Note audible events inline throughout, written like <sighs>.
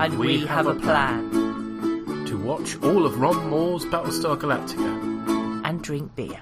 are and we have a plan to watch all of Ron Moore's Battlestar Galactica. and drink beer.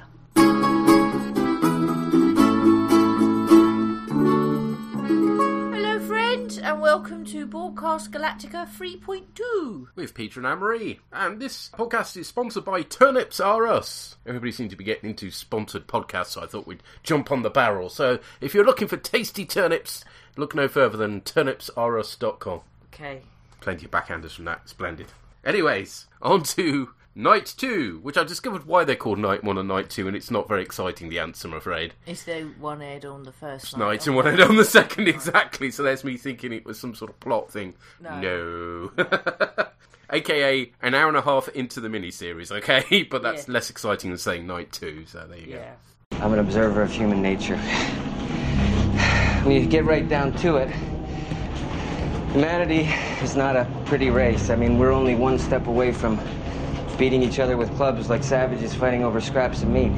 Hello, friends, and welcome to Borgcast Galactica 3.2. With Peter and Anne-Marie. And this podcast is sponsored by Turnips R Us. Everybody seems to be getting into sponsored podcasts, so I thought we'd jump on the barrel. So if you're looking for tasty turnips, look no further than turnipsrus.com. Okay. Plenty of backhanders from that. Splendid. Anyways, on to Night 2, which I discovered why they're called Night 1 and Night 2, and it's not very exciting, the answer, I'm afraid. Is there one aired on the first Night and one head on the second, exactly. So there's me thinking it was some sort of plot thing. No. No. <laughs> AKA an hour and a half into the miniseries, okay? <laughs> But that's Yeah. less exciting than saying Night 2, so there you Yeah. I'm an observer of human nature. <sighs> When you get right down to it, humanity is not a pretty race. I mean, we're only one step away from beating each other with clubs like savages fighting over scraps of meat.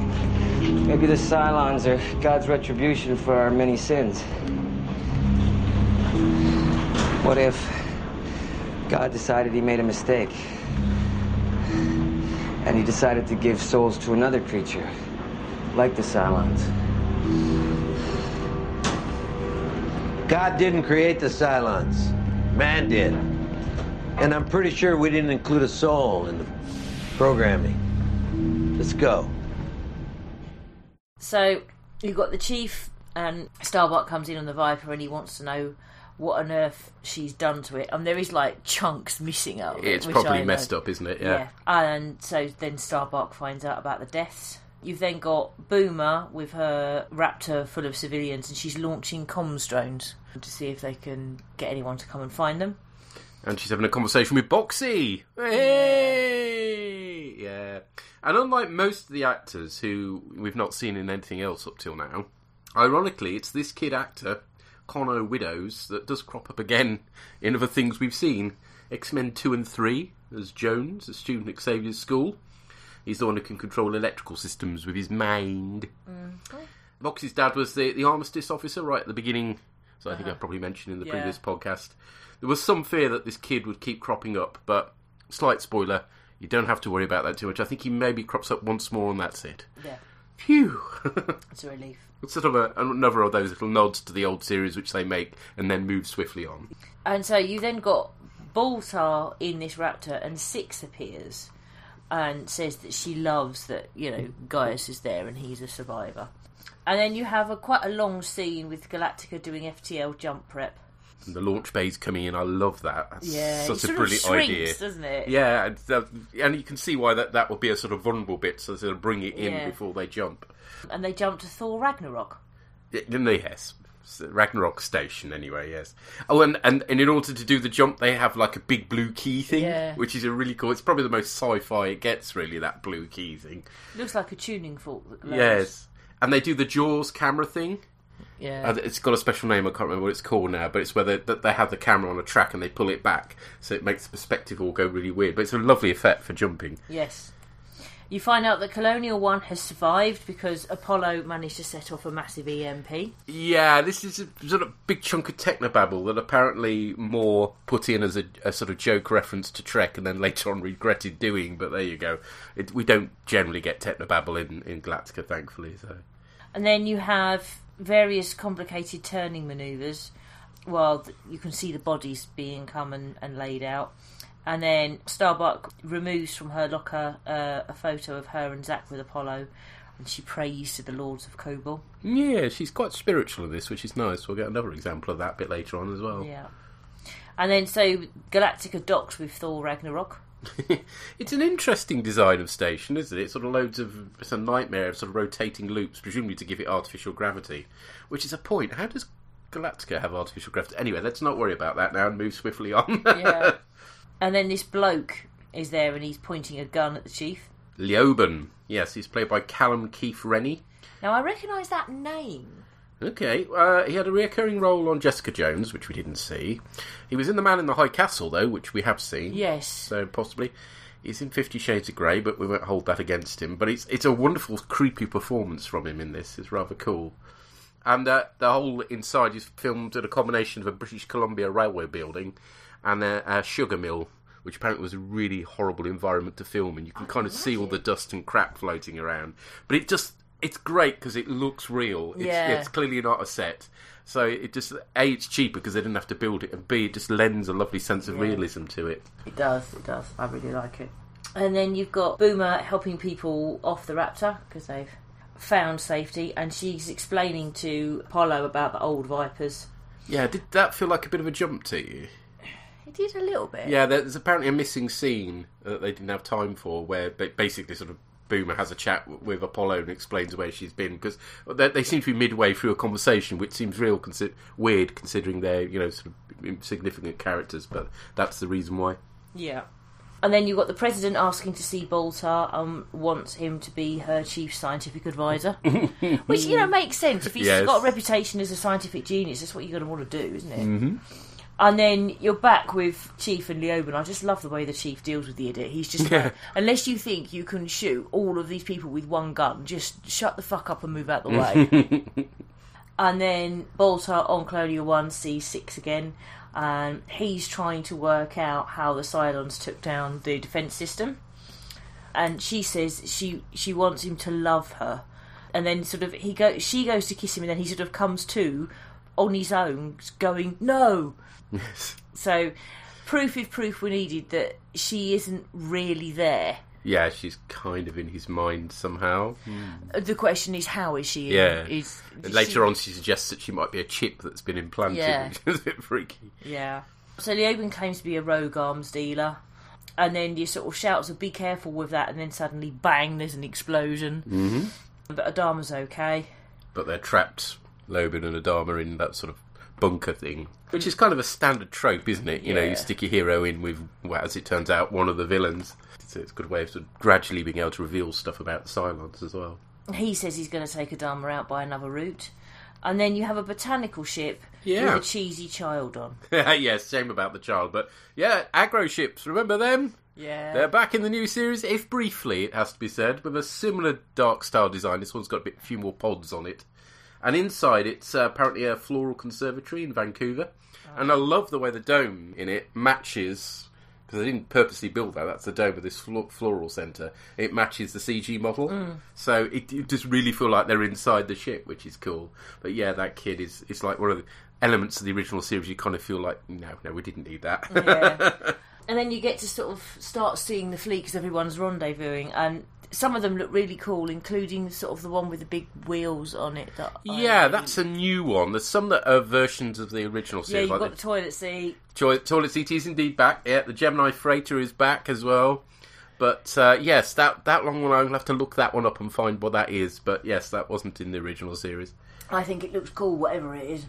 Maybe the Cylons are God's retribution for our many sins. What if God decided he made a mistake? And he decided to give souls to another creature, like the Cylons. God didn't create the Cylons. Man did. And I'm pretty sure we didn't include a soul in the programming. Let's go. So you've got the chief, and Starbuck comes in on the Viper, and he wants to know what on earth she's done to it. And there is like chunks missing out. of it, It's probably messed up, isn't it? Yeah. Yeah. And so then Starbuck finds out about the deaths. You've then got Boomer with her Raptor full of civilians, and she's launching comms drones to see if they can get anyone to come and find them. And she's having a conversation with Boxey. Hey! Yeah. And unlike most of the actors who we've not seen in anything else up till now, ironically, it's this kid actor, Connor Widdows, that does crop up again in other things we've seen. X Men 2 and 3 as Jones, a student at Xavier's school. He's the one who can control electrical systems with his mind. Mm, Boxey's dad was the, the armistice officer right at the beginning, so I think uh-huh. I probably mentioned in the Yeah. previous podcast. There was some fear that this kid would keep cropping up, but slight spoiler, you don't have to worry about that too much. I think he maybe crops up once more and that's it. Yeah, Phew! <laughs> it's a relief. it's sort of a, another of those little nods to the old series which they make and then move swiftly on. And so you then got Baltar in this Raptor, and Six appears and says that she loves that you know Gaius is there and he's a survivor. And then you have a quite a long scene with Galactica doing FTL jump prep. And the launch bay's coming in, I love that. That's Yeah, such a brilliant shrinks, idea. doesn't it? Yeah, and, that, and you can see why that, that would be a sort of vulnerable bit, so they bring it in Yeah. before they jump. And they jump to Thor Ragnarok. Yeah, Yes. Ragnarok station, anyway, yes. Oh, and, and, and in order to do the jump, they have like a big blue key thing, Yeah. which is a really cool. It's probably the most sci fi it gets, really, that blue key thing. Looks like a tuning fork. That. Yes. And they do the Jaws camera thing. Yeah. It's got a special name, I can't remember what it's called now, but it's where they, that they have the camera on a track and they pull it back, so it makes the perspective all go really weird. But it's a lovely effect for jumping. Yes. You find out that Colonial One has survived because Apollo managed to set off a massive EMP. Yeah, this is a sort of big chunk of technobabble that apparently Moore put in as a, a sort of joke reference to Trek and then later on regretted doing, but there you go. It, we don't generally get technobabble in, in Galactica, thankfully. So And then you have various complicated turning manoeuvres while you can see the bodies being come and, and laid out. And then Starbuck removes from her locker uh, a photo of her and Zack with Apollo, and she prays to the lords of Kobol. Yeah, she's quite spiritual in this, which is nice. We'll get another example of that a bit later on as well. Yeah. And then so Galactica docks with Thor Ragnarok. <laughs> it's an interesting design of station, isn't it? It's sort of loads of it's a nightmare of sort of rotating loops, presumably to give it artificial gravity, which is a point. How does Galactica have artificial gravity? Anyway, let's not worry about that now and move swiftly on. Yeah. <laughs> and then this bloke is there and he's pointing a gun at the chief. Leoben, yes, he's played by Callum Keith Rennie. Now I recognise that name. Okay, uh, he had a recurring role on Jessica Jones, which we didn't see. He was in The Man in the High Castle, though, which we have seen. Yes. So possibly. He's in Fifty Shades of Grey, but we won't hold that against him. But it's it's a wonderful, creepy performance from him in this. It's rather cool. And uh, the whole inside is filmed at a combination of a British Columbia railway building and a, a sugar mill, which apparently was a really horrible environment to film and You can kind of see all the dust and crap floating around, but it just it's great because it looks real. It's, Yeah. it's clearly not a set. So it just a it's cheaper because they didn't have to build it, and b it just lends a lovely sense of realism to it. It does, it does. I really like it. And then you've got Boomer helping people off the Raptor because they've found safety, and she's explaining to Apollo about the old Vipers. Yeah, did that feel like a bit of a jump to you? It did a little bit. Yeah, there's apparently a missing scene that they didn't have time for, where basically sort of Boomer has a chat with Apollo and explains where she's been because they, they seem to be midway through a conversation, which seems real consi- weird considering they're you know sort of insignificant characters, but that's the reason why. Yeah. And then you've got the president asking to see Baltar, um, wants him to be her chief scientific advisor. <laughs> Which, you know, makes sense. If he's Yes. got a reputation as a scientific genius, that's what you're going to want to do, isn't it? Mm-hmm. And then you're back with Chief and Leoben. I just love the way the Chief deals with the idiot. He's just Yeah. like, unless you think you can shoot all of these people with one gun, just shut the fuck up and move out the way. <laughs> and then Baltar on Colonial 1 sees Six again. And he's trying to work out how the Cylons took down the defense system. And she says she she wants him to love her. And then sort of he go she goes to kiss him and then he sort of comes to on his own going no. Yes. So proof if proof were needed that she isn't really there. Yeah, she's kind of in his mind somehow. The question is how is she? Yeah. Is And later on, she suggests that she might be a chip that's been implanted, Yeah. <laughs> which is a bit freaky. Yeah. So Leoben claims to be a rogue arms dealer. And then you sort of shouts of be careful with that and then suddenly bang there's an explosion. Mm-hmm. But Adama's okay. But they're trapped, Leoben and Adama, in that sort of bunker thing. Which is kind of a standard trope, isn't it? You know, you stick your hero in with, well, as it turns out, one of the villains. It's, it's a good way of, sort of gradually being able to reveal stuff about the Cylons as well. He says he's going to take Adama out by another route. And then you have a botanical ship Yeah. with a cheesy child on. <laughs> yes, shame about the child, but yeah, agro ships, remember them? Yeah. They're back in the new series, if briefly, it has to be said, with a similar dark style design. This one's got a bit few more pods on it. And inside, it's uh, apparently a floral conservatory in Vancouver. And I love the way the dome in it matches, because they didn't purposely build that, that's the dome of this flo- floral centre. It matches the CG model. So it, it does really feel like they're inside the ship, which is cool. But yeah, that kid is it's like one of the elements of the original series you kind of feel like, no, no, we didn't need that. Yeah. <laughs> and then you get to sort of start seeing the fleet because everyone's rendezvousing, and some of them look really cool, including sort of the one with the big wheels on it. That Yeah, really- that's a new one. There's some that are versions of the original series. yeah. You've got like the toilet seat. the Toi- Toilet Seat is indeed back. Yeah, the Gemini Freighter is back as well. But uh, yes, that that long one, I'll have to look that one up and find what that is. But yes, that wasn't in the original series. I think it looks cool, whatever it is.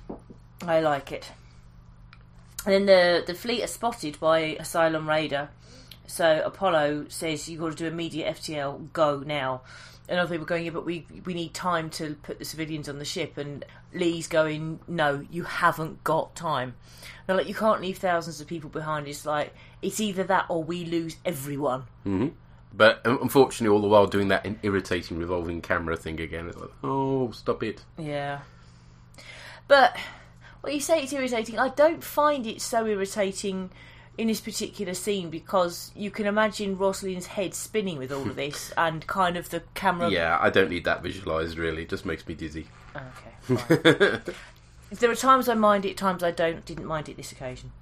I like it. And then the the fleet are spotted by a Cylon Raider. So Apollo says you've got to do immediate FTL, go now. And other people going, yeah, but we we need time to put the civilians on the ship. And Lee's going, no, you haven't got time. They're like, you can't leave thousands of people behind. It's like it's either that or we lose everyone. But um, unfortunately, all the while doing that in- irritating revolving camera thing again. It's like, oh, stop it. Yeah. But well, you say it's irritating. I don't find it so irritating in this particular scene because you can imagine Roslin's head spinning with all of <laughs> this and kind of the camera. Yeah, I don't need that visualised. Really, it just makes me dizzy. Oh, okay. <laughs> There are times I mind it, times I don't. Didn't mind it this occasion.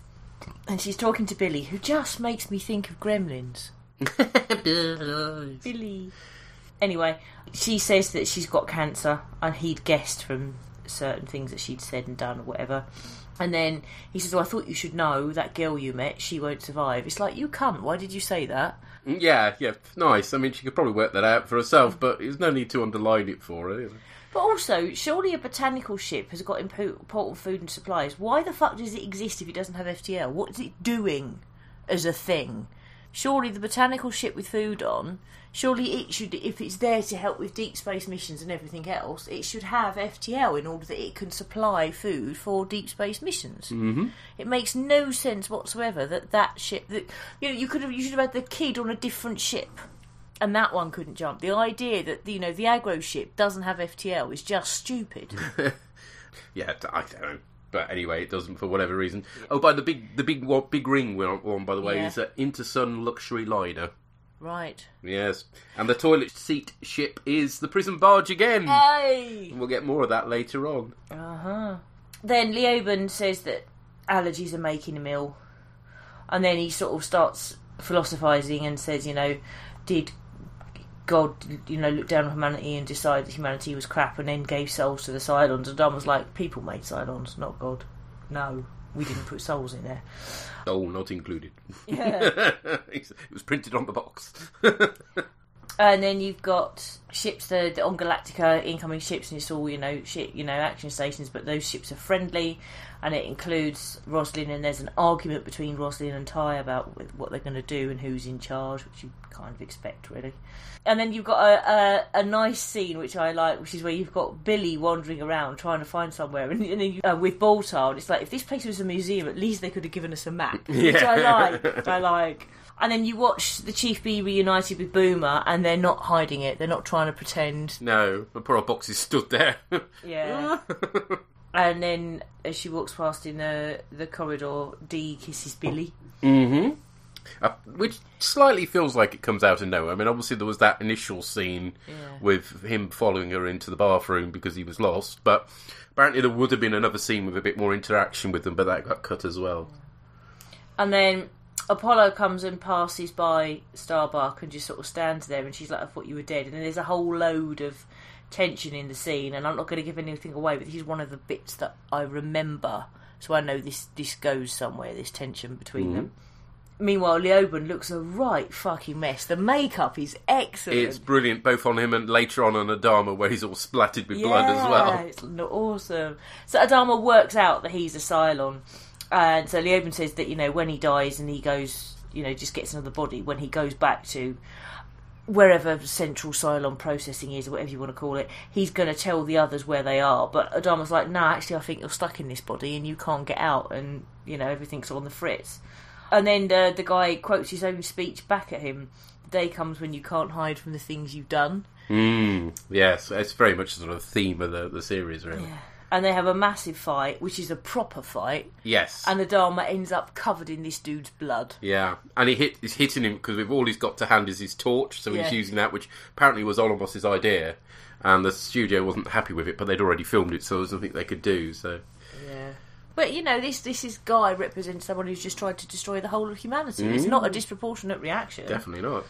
And she's talking to Billy, who just makes me think of Gremlins. <laughs> Billy. Anyway, she says that she's got cancer, and he'd guessed from certain things that she'd said and done or whatever. And then he says, "Oh, I thought you should know that girl you met. She won't survive." It's like you can't. Why did you say that? Mm, yeah, yeah, nice. I mean, she could probably work that out for herself, but there's no need to underline it for her. But also, surely a botanical ship has got important food and supplies. Why the fuck does it exist if it doesn't have FTL? What is it doing as a thing? Surely the botanical ship with food on, surely it should, if it's there to help with deep space missions and everything else, it should have FTL in order that it can supply food for deep space missions. Mm-hmm. It makes no sense whatsoever that that ship, that you know, you could have, you should have had the kid on a different ship and that one couldn't jump. The idea that you know the agro ship doesn't have FTL is just stupid. <laughs> Yeah, I don't know. But anyway, it doesn't for whatever reason. Oh, by the big, the big, big ring we're on, on, by the way, Yeah. is an Intersun luxury liner. Right. Yes, and the toilet seat ship is the prison barge again. Hey! And we'll get more of that later on. Uh huh. Then Leoben says that allergies are making him ill. And then he sort of starts philosophizing and says, you know, did God, you know, look down on humanity and decide that humanity was crap and then gave souls to the Cylons? And Don was like, people made Cylons, not God. No, we didn't put souls in there. Oh, not included. Yeah. <laughs> it was printed on the box. <laughs> And then you've got ships, the, the on Galactica incoming ships, and it's all you know, ship, you know, action stations. But those ships are friendly, and it includes Roslin. And there's an argument between Roslin and Tigh about what they're going to do and who's in charge, which you kind of expect, really. And then you've got a, a, a nice scene which I like, which is where you've got Billy wandering around trying to find somewhere, <laughs> and, and you, uh, with Baltar, it's like if this place was a museum, at least they could have given us a map, <laughs> which I like. I like. And then you watch the Chief be reunited with Boomer, and they're not hiding it. They're not trying to pretend. no, the poor old box is stood there. Yeah. <laughs> and then as she walks past in the the corridor, Dee kisses Billy. mm-hmm. Uh, which slightly feels like it comes out of nowhere. I mean, obviously there was that initial scene Yeah. with him following her into the bathroom because he was lost, but apparently there would have been another scene with a bit more interaction with them, but that got cut as well. And then Apollo comes and passes by Starbuck and just sort of stands there, and she's like, "I thought you were dead." And then there's a whole load of tension in the scene, and I'm not going to give anything away, but this is one of the bits that I remember, so I know this this goes somewhere. This tension between mm-hmm. them. Meanwhile, Leoben looks a right fucking mess. The makeup is excellent. It's brilliant, both on him and later on on Adama, where he's all splattered with blood as well. It's awesome. So Adama works out that he's a Cylon, and so Leoben says that you know when he dies and he goes, you know, just gets another body. When he goes back to wherever central Cylon processing is, or whatever you want to call it, he's going to tell the others where they are. But Adama's like, nah, actually, I think you're stuck in this body and you can't get out, and you know everything's on the fritz. And then the the guy quotes his own speech back at him. The day comes when you can't hide from the things you've done. Mm, yes, it's very much sort of theme of the, the series, really. And they have a massive fight, which is a proper fight, Yes. and Adama ends up covered in this dude's blood. Yeah, and he hit he's hitting him because all he's got to hand is his torch, so Yeah. he's using that, which apparently was Olmos's idea, and the studio wasn't happy with it, but they'd already filmed it, so there was nothing they could do. So Yeah. But you know, this this is guy represents someone who's just tried to destroy the whole of humanity. It's not a disproportionate reaction. definitely not.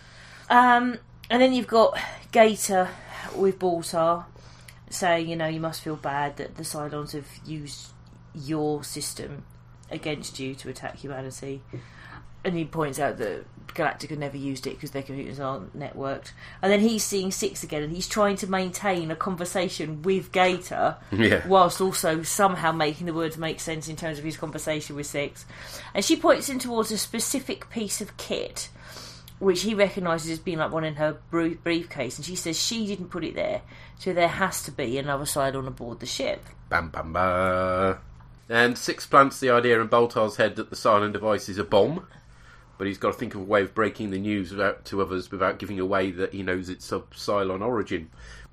Um, and then you've got Gaeta with Baltar saying, you know, you must feel bad that the Cylons have used your system against you to attack humanity. And he points out that Galactica never used it because their computers aren't networked. And then he's seeing Six again, and he's trying to maintain a conversation with Gaeta, <laughs> Yeah. whilst also somehow making the words make sense in terms of his conversation with Six. And she points him towards a specific piece of kit which he recognises as being like one in her briefcase, and she says she didn't put it there, so there has to be another Cylon aboard the ship. Bam bam bam. And Six plants the idea in Baltar's head that the Cylon device is a bomb, but he's got to think of a way of breaking the news without, to others without giving away that he knows it's of Cylon origin.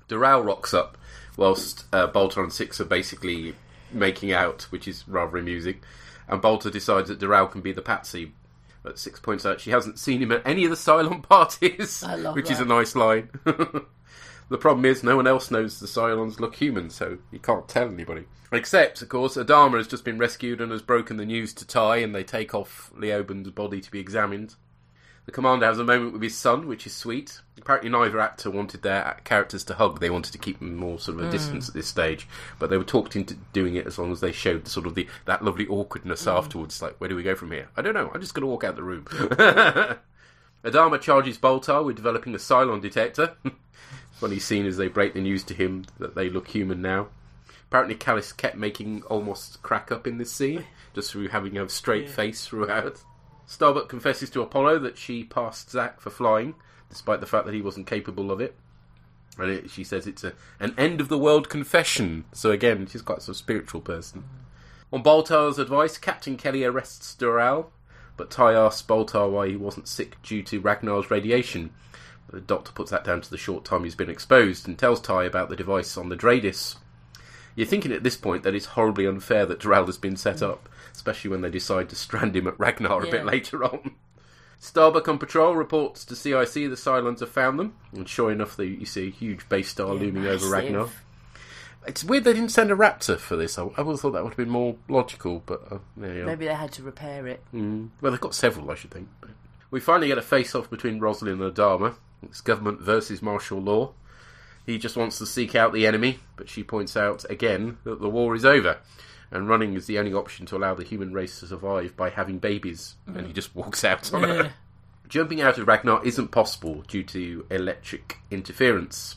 Doral rocks up whilst uh, Baltar and Six are basically making out, which is rather amusing. And Baltar decides that Doral can be the patsy. But Six points out she hasn't seen him at any of the Cylon <laughs> parties, which is a nice line. <laughs> The problem is, no one else knows the Cylons look human, so you can't tell anybody. Except, of course, Adama has just been rescued and has broken the news to Tigh, and they take off Leoben's body to be examined. The commander has a moment with his son, which is sweet. Apparently, neither actor wanted their characters to hug; they wanted to keep them more sort of a hmm. distance at this stage. But they were talked into doing it as long as they showed sort of the that lovely awkwardness hmm. afterwards. Like, where do we go from here? I don't know. I'm just going to walk out the room. <laughs> Adama charges Baltar with developing a Cylon detector. <laughs> Funny scene as they break the news to him that they look human now. Apparently, Callis kept making Olmos crack up in this scene, just through having a straight face throughout. Starbuck confesses to Apollo that she passed Zack for flying, despite the fact that he wasn't capable of it. And it, she says it's a, an end of the world confession. So again, she's quite a sort of spiritual person. On Baltar's advice, Captain Kelly arrests Doral, but Tigh asks Baltar why he wasn't sick due to Ragnar's radiation. The doctor puts that down to the short time he's been exposed and tells Tigh about the device on the Dradis. You're thinking at this point that it's horribly unfair that Doral has been set up, especially when they decide to strand him at Ragnar a bit later on. Starbuck on patrol reports to CIC the Cylons have found them, and sure enough, they, you see a huge base star looming over. Ragnar. It's weird they didn't send a Raptor for this. I, I would have thought that would have been more logical, but uh, there you are. Maybe they had to repair it. Mm. Well, they've got several, I should think. We finally get a face-off between Roslin and Adama. It's government versus martial law. He just wants to seek out the enemy, but she points out again that the war is over, and running is the only option to allow the human race to survive by having babies. And he mm. just walks out on her. Jumping out of Ragnar isn't possible due to electric interference.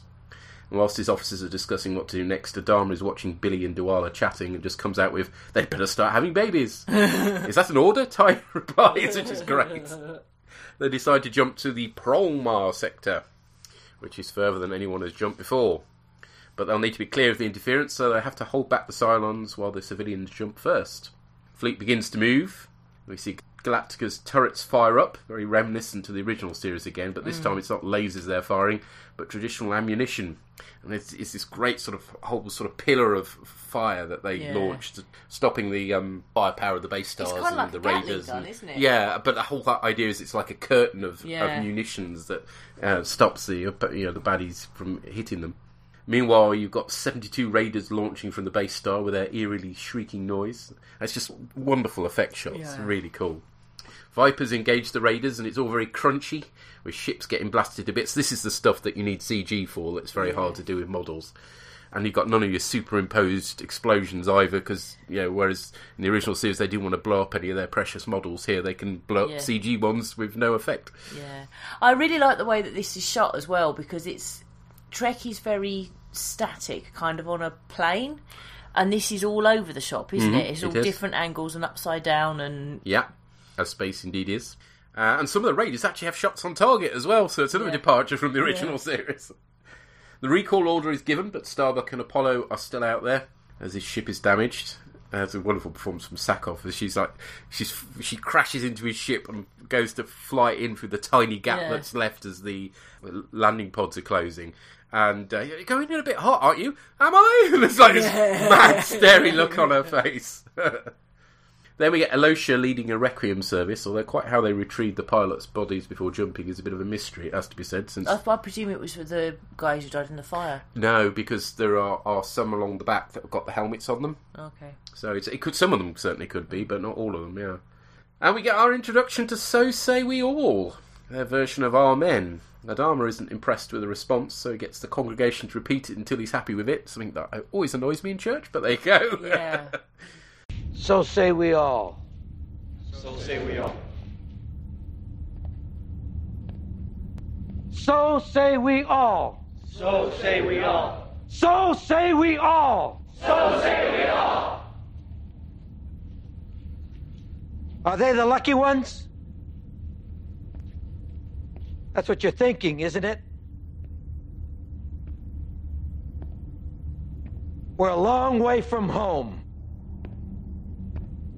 And whilst his officers are discussing what to do next, Adama is watching Billy and Dualla chatting and just comes out with, they'd better start having babies. <laughs> is that an order? Tigh <laughs> replies, which is great. They decide to jump to the Prolmar sector, which is further than anyone has jumped before. But they'll need to be clear of the interference, so they have to hold back the Cylons while the civilians jump first. Fleet begins to move. We see Galactica's turrets fire up, very reminiscent to the original series again, but this time it's not lasers they're firing, but traditional ammunition. And it's, it's this great sort of whole sort of pillar of fire that they Yeah. launched, stopping the um, firepower of the base stars and like the raiders. gun, and-? Yeah, but the whole idea is it's like a curtain of, Yeah. of munitions that uh, stops the uh, you know the baddies from hitting them. Meanwhile, you've got 72 raiders launching from the base star with their eerily shrieking noise. It's just wonderful effect shots. Yeah. Really cool. Vipers engage the raiders, and it's all very crunchy, with ships getting blasted to bits. This is the stuff that you need CG for. That's very hard to do with models. And you've got none of your superimposed explosions either, because you know, whereas in the original series they didn't want to blow up any of their precious models. Here they can blow up Yeah. CG ones with no effect. Yeah, I really like the way that this is shot as well because it's Trek is very static, kind of on a plane, and this is all over the shop, isn't it? It's Mm-hmm. it all is. different angles and upside down, and Yeah, as space indeed is. Uh, and some of the raiders actually have shots on target as well, so it's another Yeah. departure from the original Yeah. <laughs> series. The recall order is given, but Starbuck and Apollo are still out there as his ship is damaged. Uh, it's a wonderful performance from Sackhoff as she's like she's she crashes into his ship and goes to fly in through the tiny gap Yeah. that's left as the landing pods are closing. And uh, you're going in a bit hot, aren't you? Am I? <laughs> And there's like this mad, staring look on her face. <laughs> Then we get Elosha leading a requiem service, although quite how they retrieve the pilots' bodies before jumping is a bit of a mystery, it has to be said. Since I, I presume it was for the guys who died in the fire. no, because there are, are some along the back that have got the helmets on them, Okay. so it's, it could some of them certainly could be, but not all of them. Yeah, and we get our introduction to "So Say We All," their version of "Amen." Adama isn't impressed with the response, so he gets the congregation to repeat it until he's happy with it. Something that always annoys me in church, but there you go. Yeah. <laughs> So say we all. So say we all. So say we all. So say we all. So say we all. Are they the lucky ones? That's what you're thinking, isn't it? We're a long way from home.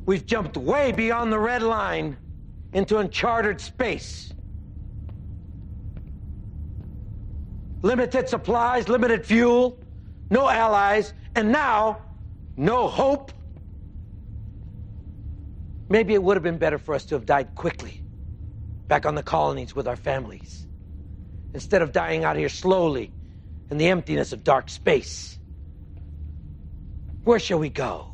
We've jumped way beyond the red line into uncharted space. Limited supplies, limited fuel, no allies, and now, no hope. Maybe it would have been better for us to have died quickly, back on the colonies with our families, instead of dying out here slowly in the emptiness of dark space. Where shall we go?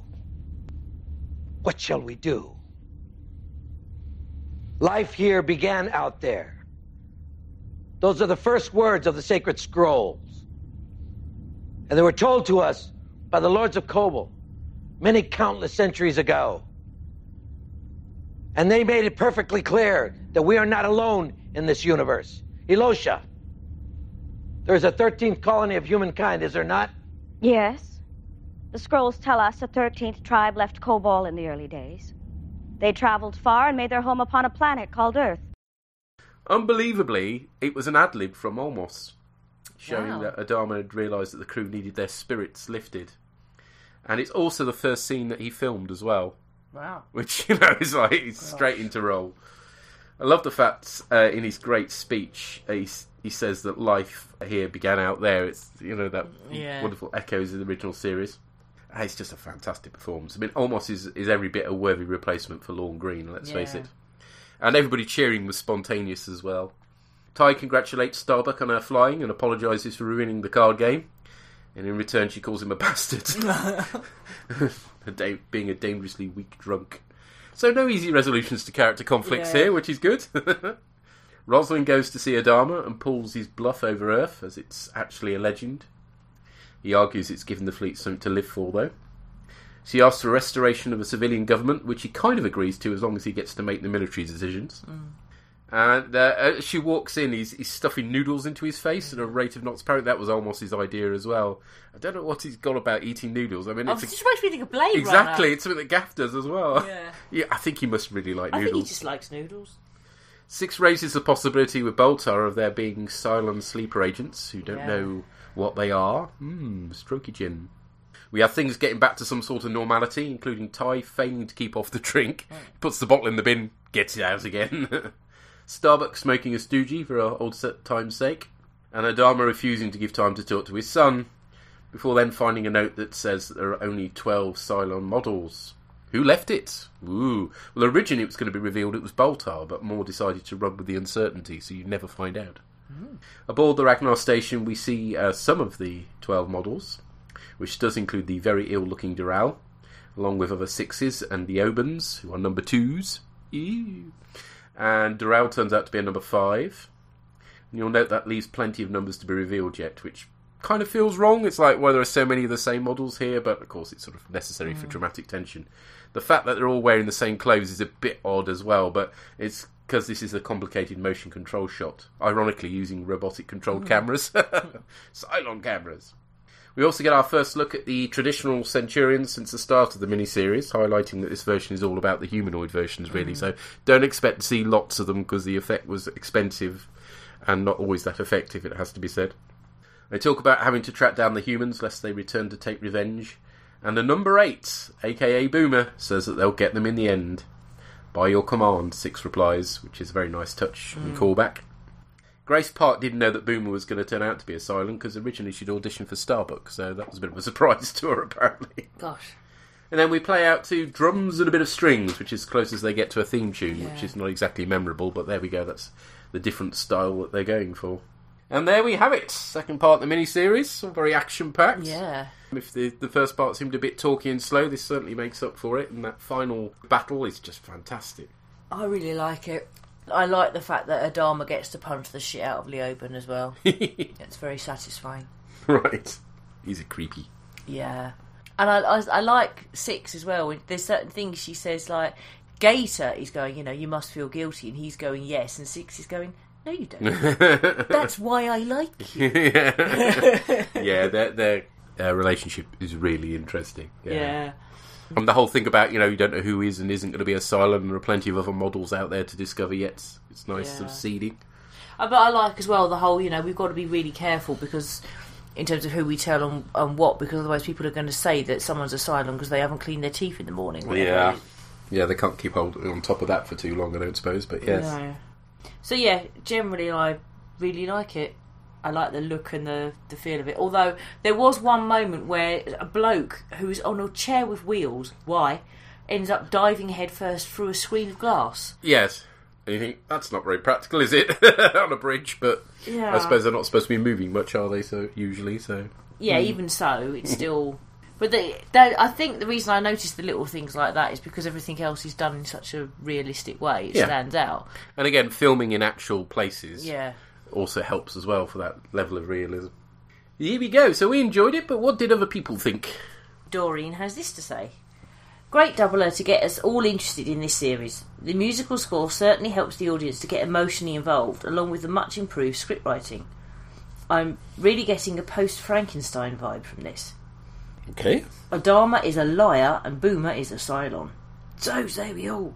What shall we do? Life here began out there. Those are the first words of the sacred scrolls. And they were told to us by the lords of Kobol many countless centuries ago. And they made it perfectly clear that we are not alone in this universe. Elosha, there is a 13th colony of humankind, is there not? Yes. The scrolls tell us a 13th tribe left Kobol in the early days. They traveled far and made their home upon a planet called Earth. Unbelievably, it was an ad lib from Olmos, showing Wow. that Adama had realised that the crew needed their spirits lifted. And it's also the first scene that he filmed as well, Wow. which, <laughs> you know, is like straight into role. I love the fact uh, in his great speech, uh, he, he says that life here began out there. It's, you know, that Yeah. wonderful echoes of the original series. It's just a fantastic performance. I mean, Olmos is, is every bit a worthy replacement for Lorne Greene, let's face it. And everybody cheering was spontaneous as well. Tigh congratulates Starbuck on her flying and apologises for ruining the card game. And in return, she calls him a <laughs> bastard. <laughs> Being a dangerously weak drunk. So, no easy resolutions to character conflicts Yeah. here, which is good. <laughs> Roslin goes to see Adama and pulls his bluff over Earth, as it's actually a legend. He argues it's given the fleet something to live for, though. She asks for restoration of a civilian government, which he kind of agrees to as long as he gets to make the military decisions. And uh, as she walks in, he's, he's stuffing noodles into his face at a rate of knots. Apparently, that was almost his idea as well. I don't know what he's got about eating noodles. I mean, Oh, it's it a, just makes me think of Blade exactly Runner. it's something that Gaff does as well. Yeah. <laughs> yeah, I think he must really like I think he just likes noodles. Six raises the possibility with Baltar of there being Cylon sleeper agents who don't Yeah. know what they are. Hmm, strokey gin. We have things getting back to some sort of normality, including Tigh feigning to keep off the drink. Puts the bottle in the bin, gets it out again. <laughs> Starbuck smoking a stoogie for old time's sake. And Adama refusing to give time to talk to his son, before then finding a note that says that there are only 12 Cylon models. Who left it? Ooh. Well, originally it was going to be revealed it was Baltar, but Moore decided to run with the uncertainty, so you never find out. Aboard the Ragnar station, we see uh, some of the 12 models, which does include the very ill looking Doral, along with other sixes and the Obans, who are number twos. Ew. And Doral turns out to be a number five. And you'll note that leaves plenty of numbers to be revealed yet, which kind of feels wrong. It's like, well, there are so many of the same models here, but of course it's sort of necessary for dramatic tension. The fact that they're all wearing the same clothes is a bit odd as well, but it's because this is a complicated motion control shot, ironically using robotic controlled hmm. cameras. <laughs> Cylon cameras. We also get our first look at the traditional Centurions since the start of the miniseries, highlighting that this version is all about the humanoid versions, really. Hmm. So don't expect to see lots of them because the effect was expensive and not always that effective, it has to be said. They talk about having to track down the humans lest they return to take revenge. And the number eight, aka Boomer, says that they'll get them in the end. By your command, Six replies, which is a very nice touch and mm. callback. Grace Park didn't know that Boomer was going to turn out to be a Cylon because originally she'd auditioned for Starbuck, so that was a bit of a <laughs> surprise to her, apparently. Gosh. And then we play out to drums and a bit of strings, which is as close as they get to a theme tune, which is not exactly memorable, but there we go. That's the different style that they're going for. And there we have it. Second part of the mini-series, very action-packed. Yeah. If the, the first part seemed a bit talky and slow, this certainly makes up for it, and that final battle is just fantastic. I really like it. I like the fact that Adama gets to punch the shit out of Leoben as well. <laughs> it's very satisfying. right. He's a creepy. Yeah. And I, I, I like Six as well. There's certain things she says, like, Gaeta is going, you know, you must feel guilty, and he's going, yes, and Six is going, no, you don't. <laughs> That's why I like you. <laughs> <laughs> yeah, their, their uh, relationship is really interesting. Yeah. And the whole thing about, you know, you don't know who is and isn't going to be a Cylon, and there are plenty of other models out there to discover yet. It's nice sort of Yeah. seeding. Uh, But I like as well the whole, you know, we've got to be really careful because in terms of who we tell and, and what, because otherwise people are going to say that someone's asylum because they haven't cleaned their teeth in the morning. Yeah. Yeah, they can't keep hold on top of that for too long, I don't suppose, but yes. No. So yeah, generally I really like it. I like the look and the, the feel of it. Although there was one moment where a bloke who's on a chair with wheels, why, ends up diving headfirst through a screen of glass. Yes. And you think, that's not very practical, is it? <laughs> on a bridge, but Yeah. I suppose they're not supposed to be moving much, are they, so usually, so... Yeah, hmm. even so, it's still. But they, I think the reason I notice the little things like that is because everything else is done in such a realistic way. It Yeah. stands out. And again, filming in actual places Yeah. also helps as well for that level of realism. Here we go. So we enjoyed it, but what did other people think? Doreen has this to say. Great doubler to get us all interested in this series. The musical score certainly helps the audience to get emotionally involved, along with the much improved script writing. I'm really getting a post Frankenstein vibe from this. Okay. Adama is a liar and Boomer is a Cylon. So say we all.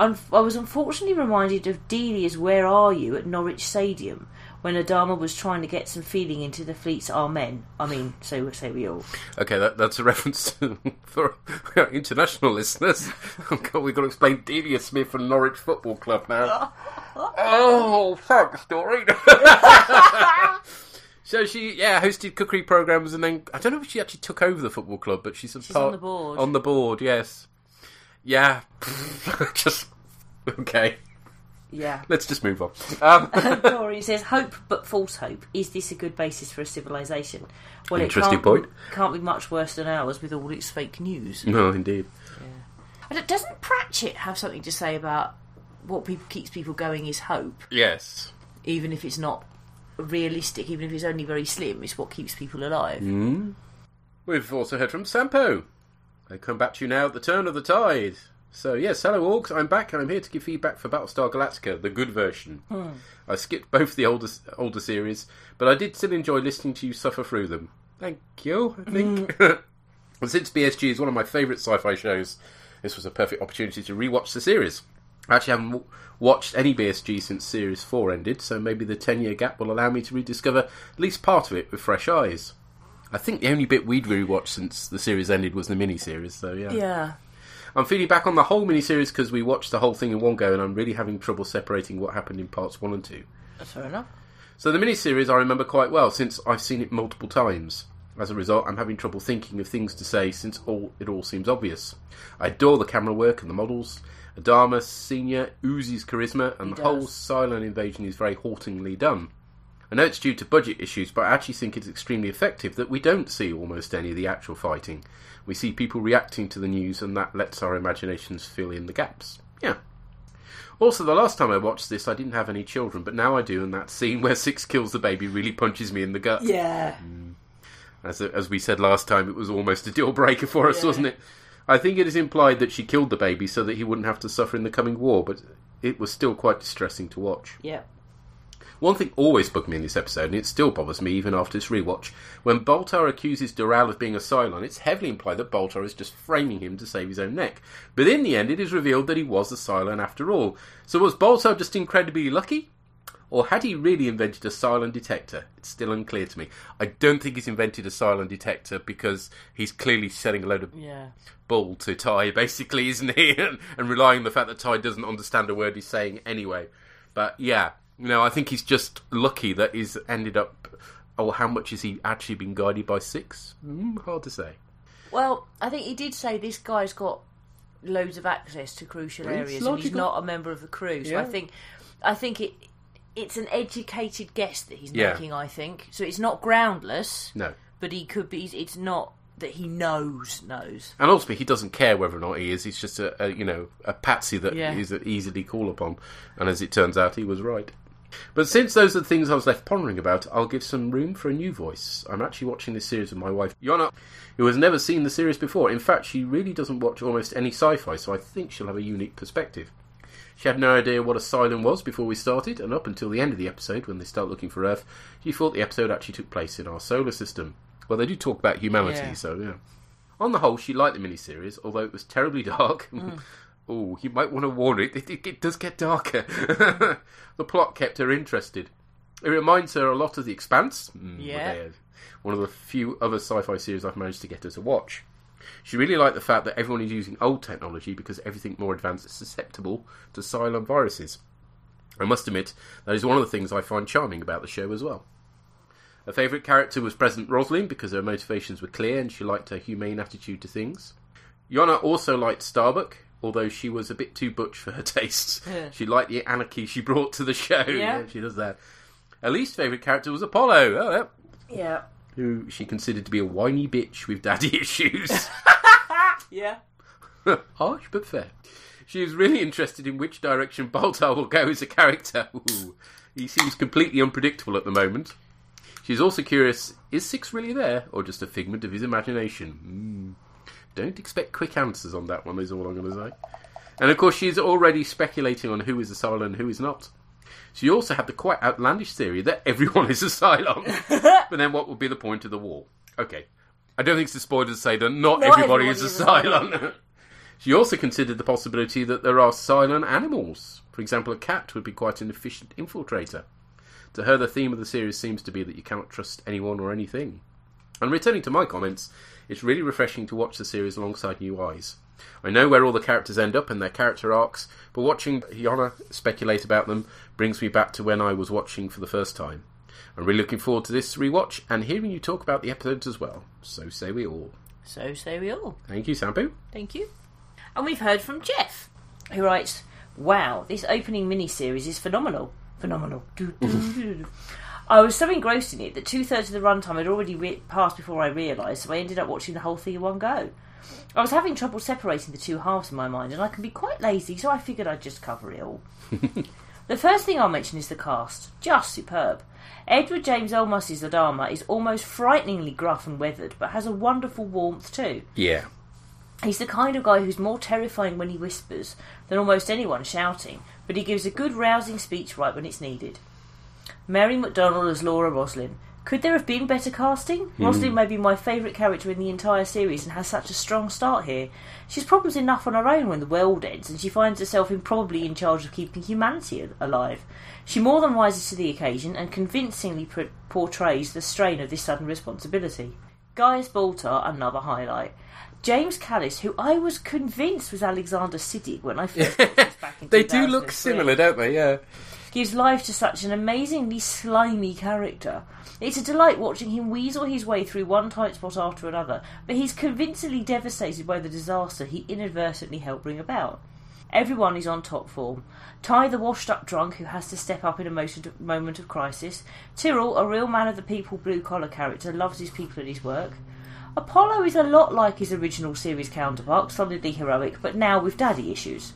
I was unfortunately reminded of Delia's Where Are You at Norwich Stadium when Adama was trying to get some feeling into the fleet's Our Men. I mean, so say we all. Okay, that, that's a reference to, <laughs> for our international listeners. <laughs> God, we've got to explain Delia Smith from Norwich Football Club now. <laughs> oh, thanks, Doreen. So she, yeah, hosted cookery programs, and then I don't know if she actually took over the football club, but she's a She's part on the board. On the board, yes. Yeah, <laughs> just okay. Yeah. Let's just move on. Um, <laughs> <laughs> Doreen says, "Hope, but false hope. Is this a good basis for a civilization? Well, Interesting it can't, point. Can't be much worse than ours with all its fake news. no, indeed. And Doesn't Pratchett have something to say about what people, keeps people going is hope, Yes. even if it's not realistic, even if it's only very slim? It's what keeps people alive. Mm. We've also heard from Sampo. I come back to you now at the turn of the tide. So yes, hello orcs, I'm back and I'm here to give feedback for Battlestar Galactica, the good version. I skipped both the older older series, but I did still enjoy listening to you suffer through them. Thank you, I think. and <laughs> since BSG is one of my favourite sci-fi shows, this was a perfect opportunity to rewatch the series. I actually haven't w- watched any BSG since Series 4 ended, so maybe the 10 year gap will allow me to rediscover at least part of it with fresh eyes. I think the only bit we'd really watched since the series ended was the mini-series, so yeah. Yeah. I'm feeding back on the whole mini-series because we watched the whole thing in one go and I'm really having trouble separating what happened in parts 1 and 2. That's fair enough. So the mini-series I remember quite well since I've seen it multiple times. As a result, I'm having trouble thinking of things to say since all it all seems obvious. I adore the camera work and the models. Adama Senior oozes charisma, and He the whole does. Cylon invasion is very haltingly done. I know it's due to budget issues, but I actually think it's extremely effective that we don't see almost any of the actual fighting. We see people reacting to the news, and that lets our imaginations fill in the gaps. Yeah. Also, the last time I watched this, I didn't have any children, but now I do, and that scene where Six kills the baby really punches me in the gut. Yeah. Mm. As, as we said last time, it was almost a deal breaker for us, Yeah. wasn't it? I think it is implied that she killed the baby so that he wouldn't have to suffer in the coming war, but it was still quite distressing to watch. Yeah. One thing always bugged me in this episode, and it still bothers me even after this rewatch. When Baltar accuses Doral of being a Cylon, it's heavily implied that Baltar is just framing him to save his own neck. But in the end, it is revealed that he was a Cylon after all. So was Baltar just incredibly lucky? Or had he really invented a Cylon detector? It's still unclear to me. I don't think he's invented a Cylon detector because he's clearly selling a load of Yeah. bull to Tigh, <laughs> basically, isn't he? and, and relying on the fact that Tigh doesn't understand a word he's saying anyway. But yeah, no, I think he's just lucky that he's ended up. Oh, how much has he actually been guided by six? Mm, hard to say. Well, I think he did say this guy's got loads of access to crucial It's areas, and he's not a member of the crew. So I think, I think it, it's an educated guess that he's Yeah. making. I think so. It's not groundless, No. but he could be. It's not that he knows knows. And ultimately, he doesn't care whether or not he is. He's just a, a you know a patsy that Yeah. is easily call upon. And as it turns out, he was right. But since those are the things I was left pondering about, I'll give some room for a new voice. I'm actually watching this series with my wife, Yona, who has never seen the series before. In fact, she really doesn't watch almost any sci fi, so I think she'll have a unique perspective. She had no idea what a Cylon was before we started, and up until the end of the episode, when they start looking for Earth, she thought the episode actually took place in our solar system. Well, they do talk about humanity, Yeah. so yeah. On the whole, she liked the miniseries, although it was terribly dark. <laughs> oh, you might want to warn her, it, it, it does get darker. <laughs> the plot kept her interested. It reminds her a lot of The Expanse. Mm, Yeah. One of the few other sci fi series I've managed to get her to watch. She really liked the fact that everyone is using old technology because everything more advanced is susceptible to Cylon viruses. I must admit, that is one of the things I find charming about the show as well. Her favourite character was President Roslin because her motivations were clear and she liked her humane attitude to things. Yona also liked Starbuck, although she was a bit too butch for her <laughs> tastes. Yeah. She liked the anarchy she brought to the show. Yeah. <laughs> she does that. Her least favourite character was Apollo, oh, yeah, Yeah. Who she considered to be a whiny bitch with daddy <laughs> issues. <laughs> Yeah. Harsh but fair. She is really interested in which direction Baltar will go as a character. Ooh, he seems completely unpredictable at the moment. She's also curious is Six really there, or just a figment of his imagination? Mm. Don't expect quick answers on that one, is all I'm going to say. And of course, she's already speculating on who is a and who is not. She also had the quite outlandish theory that everyone is <laughs> a Cylon. <laughs> but then what would be the point of the war? Okay. I don't think it's a spoiler to say that not, Not everybody, everybody is a Cylon. she also considered the possibility that there are Cylon animals. For example, a cat would be quite an efficient infiltrator. To her, the theme of the series seems to be that you cannot trust anyone or anything. And returning to my comments, it's really refreshing to watch the series alongside new eyes. I know where all the characters end up and their character arcs, but watching Hyona speculate about them brings me back to when I was watching for the first time. I'm really looking forward to this rewatch and hearing you talk about the episodes as well. So say we all. So say we all. Thank you, Sampu. Thank you. And we've heard from Jeff, who writes, Wow, this opening mini-series is phenomenal. Phenomenal. <laughs> I was so engrossed in it that two thirds of the runtime had already re- passed before I realised, so I ended up watching the whole thing in one go. I was having trouble separating the two halves in my mind, and I can be quite lazy, so I figured I'd just cover it all. <laughs> the first thing I'll mention is the cast. Just superb. Edward James Olmos' Adama is almost frighteningly gruff and weathered, but has a wonderful warmth too. Yeah. He's the kind of guy who's more terrifying when he whispers than almost anyone shouting, but he gives a good rousing speech right when it's needed. Mary McDonnell as Laura Roslin. Could there have been better casting? Hmm. Roslin may be my favourite character in the entire series and has such a strong start here. She's problems enough on her own when the world ends and she finds herself improbably in charge of keeping humanity alive. She more than rises to the occasion and convincingly pr- portrays the strain of this sudden responsibility. Gaius Baltar, another highlight. James Callis, who I was convinced was Alexander Siddig when I first watched this back in <laughs> They do look similar, don't they? Yeah. Gives life to such an amazingly slimy character. It's a delight watching him weasel his way through one tight spot after another, but he's convincingly devastated by the disaster he inadvertently helped bring about. Everyone is on top form. Tigh, the washed up drunk who has to step up in a moment of crisis. Tyrol, a real man of the people blue collar character, loves his people and his work. Apollo is a lot like his original series counterpart, solidly heroic, but now with daddy issues.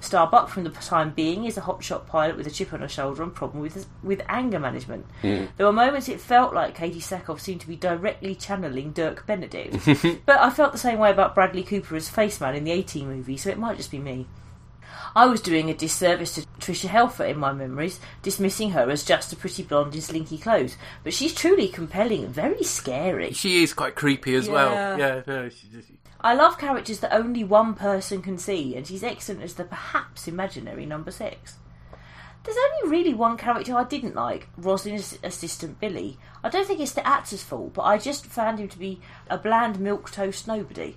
Starbuck, from the time being, is a hotshot pilot with a chip on her shoulder and problem with with anger management. Hmm. There were moments it felt like Katee Sackhoff seemed to be directly channeling Dirk Benedict, <laughs> but I felt the same way about Bradley Cooper as Faceman in the A-Team movie, so it might just be me. I was doing a disservice to Tricia Helfer in my memories, dismissing her as just a pretty blonde in slinky clothes, but she's truly compelling very scary. She is quite creepy as well. Yeah. Yeah, no, she just... I love characters that only one person can see, and she's excellent as the perhaps imaginary number six. There's only really one character I didn't like, Roslin's assistant Billy. I don't think it's the actor's fault, but I just found him to be a bland milquetoast nobody.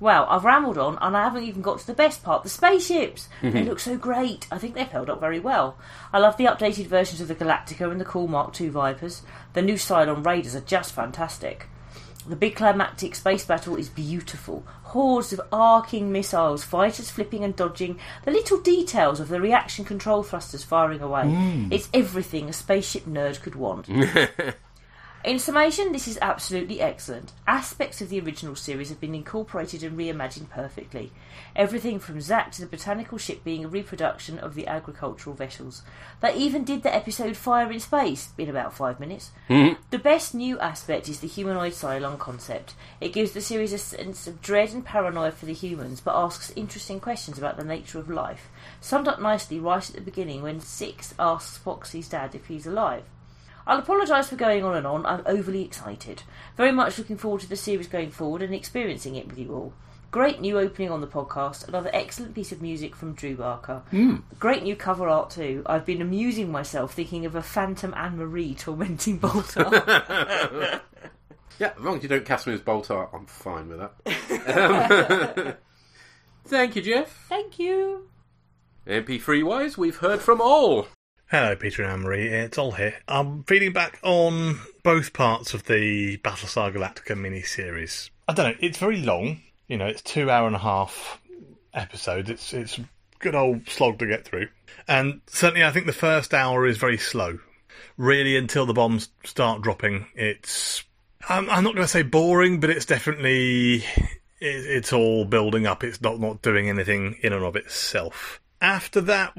Well, I've rambled on, and I haven't even got to the best part the spaceships! They mm-hmm. look so great. I think they've held up very well. I love the updated versions of the Galactica and the cool Mark II Vipers. The new Cylon Raiders are just fantastic. The big climactic space battle is beautiful. Hordes of arcing missiles, fighters flipping and dodging, the little details of the reaction control thrusters firing away. Hmm. It's everything a spaceship nerd could want. <laughs> In summation, this is absolutely excellent. Aspects of the original series have been incorporated and reimagined perfectly. Everything from Zack to the botanical ship being a reproduction of the agricultural vessels. They even did the episode Fire in Space in about five minutes. Mm-hmm. The best new aspect is the humanoid Cylon concept. It gives the series a sense of dread and paranoia for the humans, but asks interesting questions about the nature of life. Summed up nicely right at the beginning when Six asks Boxey's dad if he's alive. I'll apologise for going on and on. I'm overly excited. Very much looking forward to the series going forward and experiencing it with you all. Great new opening on the podcast. Another excellent piece of music from Drew Barker. Great new cover art too. I've been amusing myself thinking of a phantom Anne Marie tormenting Baltar. <laughs> Yeah, as long as you don't cast me as Baltar, I'm fine with that. Um, <laughs> <laughs> Thank you, Jeff. Thank you. MP3 wise, we've heard from all. Hello, Peter and Anne-Marie. It's all here. I'm feeding back on both parts of the Battlestar Galactica mini-series. I don't know. It's very long. You know, it's two hour and a half episodes. It's it's good old slog to get through. And certainly, I think the first hour is very slow. Really, until the bombs start dropping, it's. I'm, I'm not going to say boring, but it's definitely. It, it's all building up. It's not not doing anything in and of itself. After that,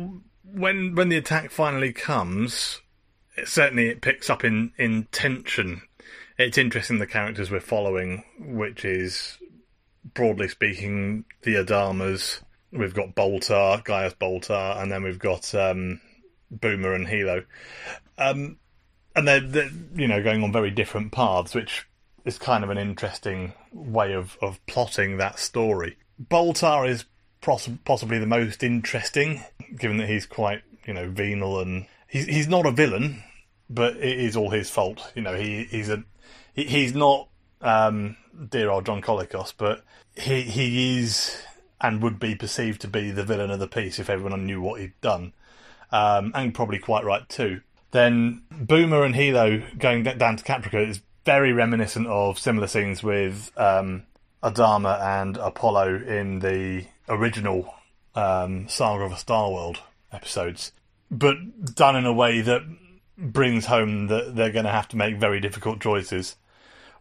when when the attack finally comes, it, certainly it picks up in in tension. It's interesting the characters we're following, which is broadly speaking the Adamas. We've got Baltar, Gaius Baltar, and then we've got um, Boomer and Helo. Um, and they're, they're you know going on very different paths, which is kind of an interesting way of, of plotting that story. Baltar is poss- possibly the most interesting, given that he's quite you know venal and he's he's not a villain, but it is all his fault. You know he he's a he, he's not um, dear old John Colicos, but he he is and would be perceived to be the villain of the piece if everyone knew what he'd done, um, and probably quite right too. then Boomer and Helo going down to Caprica is very reminiscent of similar scenes with um, Adama and Apollo in the original um, Saga of a Star World episodes, but done in a way that brings home that they're going to have to make very difficult choices.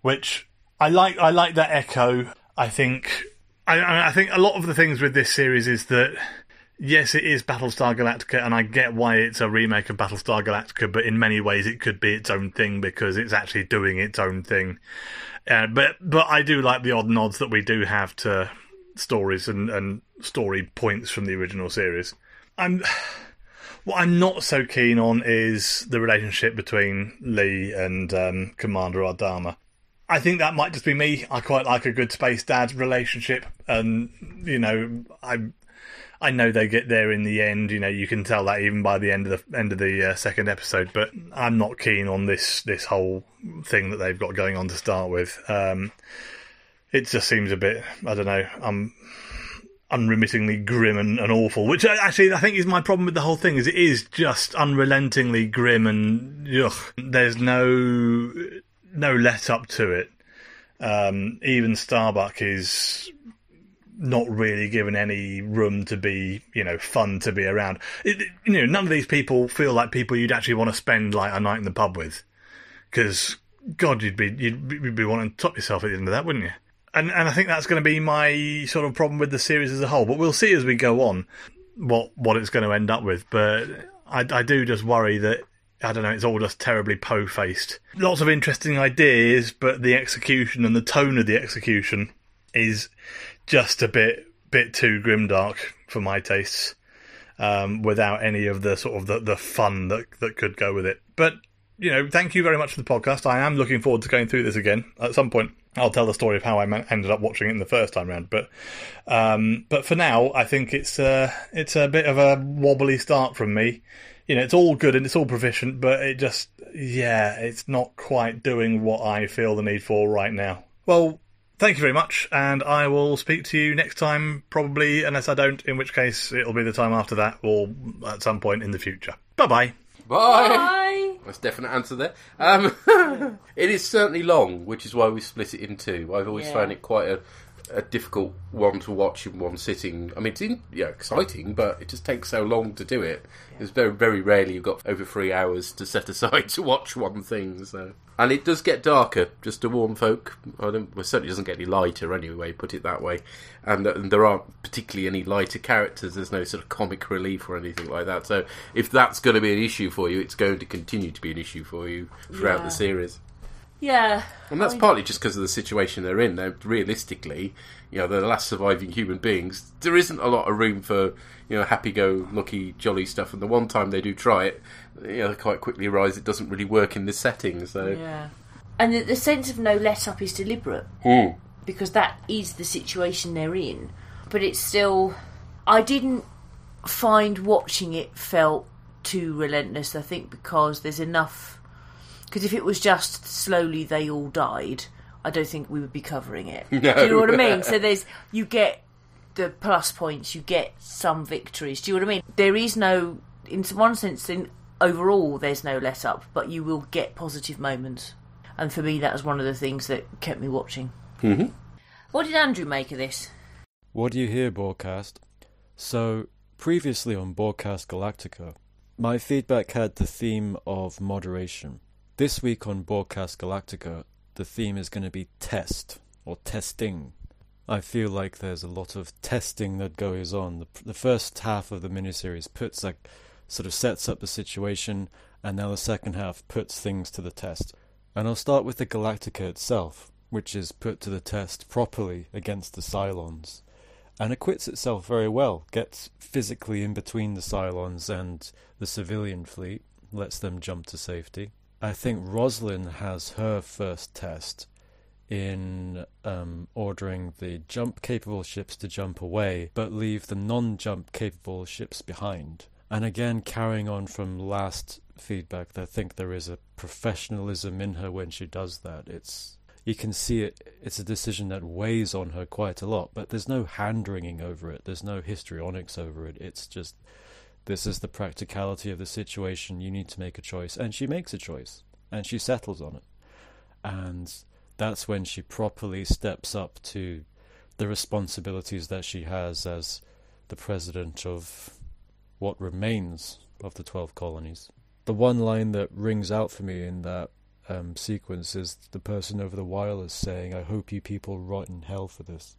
Which I like. I like that echo. I think. I, I think a lot of the things with this series is that yes, it is Battlestar Galactica, and I get why it's a remake of Battlestar Galactica, but in many ways it could be its own thing because it's actually doing its own thing. Uh, but but I do like the odd nods that we do have to stories and, and story points from the original series. I'm what I'm not so keen on is the relationship between Lee and um, Commander Adama. I think that might just be me. I quite like a good space dad relationship, and you know, I I know they get there in the end. You know, you can tell that even by the end of the end of the uh, second episode. But I'm not keen on this this whole thing that they've got going on to start with. Um, it just seems a bit. I don't know. I'm unremittingly grim and, and awful. Which actually I think is my problem with the whole thing. Is it is just unrelentingly grim and ugh. There's no no let up to it. Um, even Starbuck is not really given any room to be, you know, fun to be around. It, you know, none of these people feel like people you'd actually want to spend like a night in the pub with, because God, you'd be you'd be wanting to top yourself at the end of that, wouldn't you? And and I think that's going to be my sort of problem with the series as a whole. But we'll see as we go on what what it's going to end up with. But I, I do just worry that I don't know, it's all just terribly po faced. Lots of interesting ideas, but the execution and the tone of the execution is just a bit bit too grimdark for my tastes. Um, without any of the sort of the, the fun that that could go with it. But you know, thank you very much for the podcast. I am looking forward to going through this again at some point. I'll tell the story of how I ended up watching it in the first time round. But um, but for now, I think it's uh, it's a bit of a wobbly start from me. You know, it's all good and it's all proficient, but it just yeah, it's not quite doing what I feel the need for right now. Well, thank you very much, and I will speak to you next time, probably, unless I don't, in which case it'll be the time after that or at some point in the future. Bye bye. Bye. Bye. That's a definite answer there. Um, <laughs> it is certainly long, which is why we split it in two. I've always Yeah. found it quite a, a difficult one to watch in one sitting. I mean, it's in, yeah, exciting, but it just takes so long to do it. It's very, very rarely you've got over three hours to set aside <laughs> to watch one thing. So, and it does get darker. Just to warn folk, I don't, well, it certainly doesn't get any lighter anyway. Put it that way. And, uh, and there aren't particularly any lighter characters. There's no sort of comic relief or anything like that. So, if that's going to be an issue for you, it's going to continue to be an issue for you throughout Yeah. the series. Yeah. And that's I mean- partly just because of the situation they're in. They're realistically, you know, they're the last surviving human beings. There isn't a lot of room for, you know, happy-go-lucky, jolly stuff. And the one time they do try it, you know, quite quickly realise it doesn't really work in this setting. So, Yeah. And the, the sense of no let up is deliberate Hmm. because that is the situation they're in. But it's still. I didn't find watching it felt too relentless, I think, because there's enough. Because if it was just slowly they all died, I don't think we would be covering it. <laughs> Do you know what I mean? So there's. You get the plus points, you get some victories. Do you know what I mean? There is no. In one sense, in overall, there's no let up, but you will get positive moments. And for me, that was one of the things that kept me watching. Mhm. What did Andrew make of this? What do you hear, Borgcast? So, previously on Borgcast Galactica, my feedback had the theme of moderation. This week on Borgcast Galactica, the theme is going to be test, or testing. I feel like there's a lot of testing that goes on. The, the first half of the miniseries puts like, sort of sets up the situation, and now the second half puts things to the test. And I'll start with the Galactica itself, which is put to the test properly against the Cylons and acquits itself very well. Gets physically in between the Cylons and the civilian fleet, lets them jump to safety. I think Roslin has her first test in um, ordering the jump capable ships to jump away, but leave the non jump capable ships behind. And again, carrying on from last feedback, I think there is a professionalism in her when she does that. It's you can see it. It's a decision that weighs on her quite a lot, but there's no hand wringing over it. There's no histrionics over it. It's just This is the practicality of the situation. You need to make a choice. And she makes a choice. And she settles on it. And that's when she properly steps up to the responsibilities that she has as the president of what remains of the 12 colonies. The one line that rings out for me in that um, sequence is the person over the wireless saying, I hope you people rot in hell for this,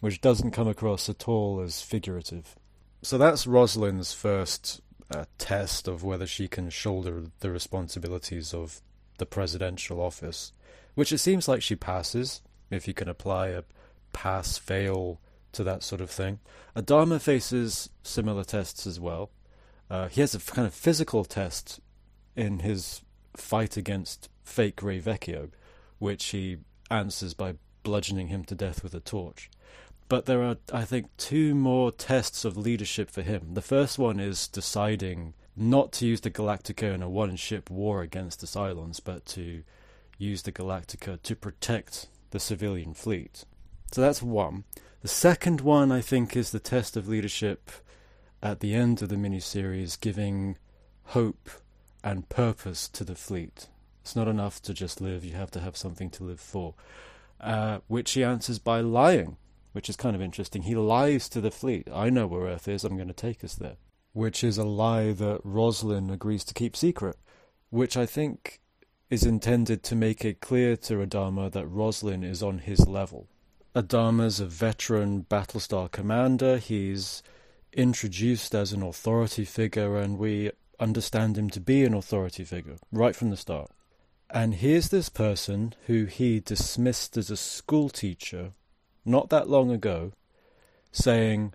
which doesn't come across at all as figurative. So that's Rosalind's first uh, test of whether she can shoulder the responsibilities of the presidential office, which it seems like she passes, if you can apply a pass fail to that sort of thing. Adama faces similar tests as well. Uh, he has a kind of physical test in his fight against fake Ray Vecchio, which he answers by bludgeoning him to death with a torch. But there are, I think, two more tests of leadership for him. The first one is deciding not to use the Galactica in a one ship war against the Cylons, but to use the Galactica to protect the civilian fleet. So that's one. The second one, I think, is the test of leadership at the end of the miniseries, giving hope and purpose to the fleet. It's not enough to just live, you have to have something to live for. Uh, which he answers by lying, which is kind of interesting. He lies to the fleet. I know where Earth is, I'm going to take us there. Which is a lie that Roslin agrees to keep secret, which I think is intended to make it clear to Adama that Roslin is on his level. Adama's a veteran Battlestar commander. He's introduced as an authority figure, and we understand him to be an authority figure right from the start. And here's this person who he dismissed as a schoolteacher not that long ago saying,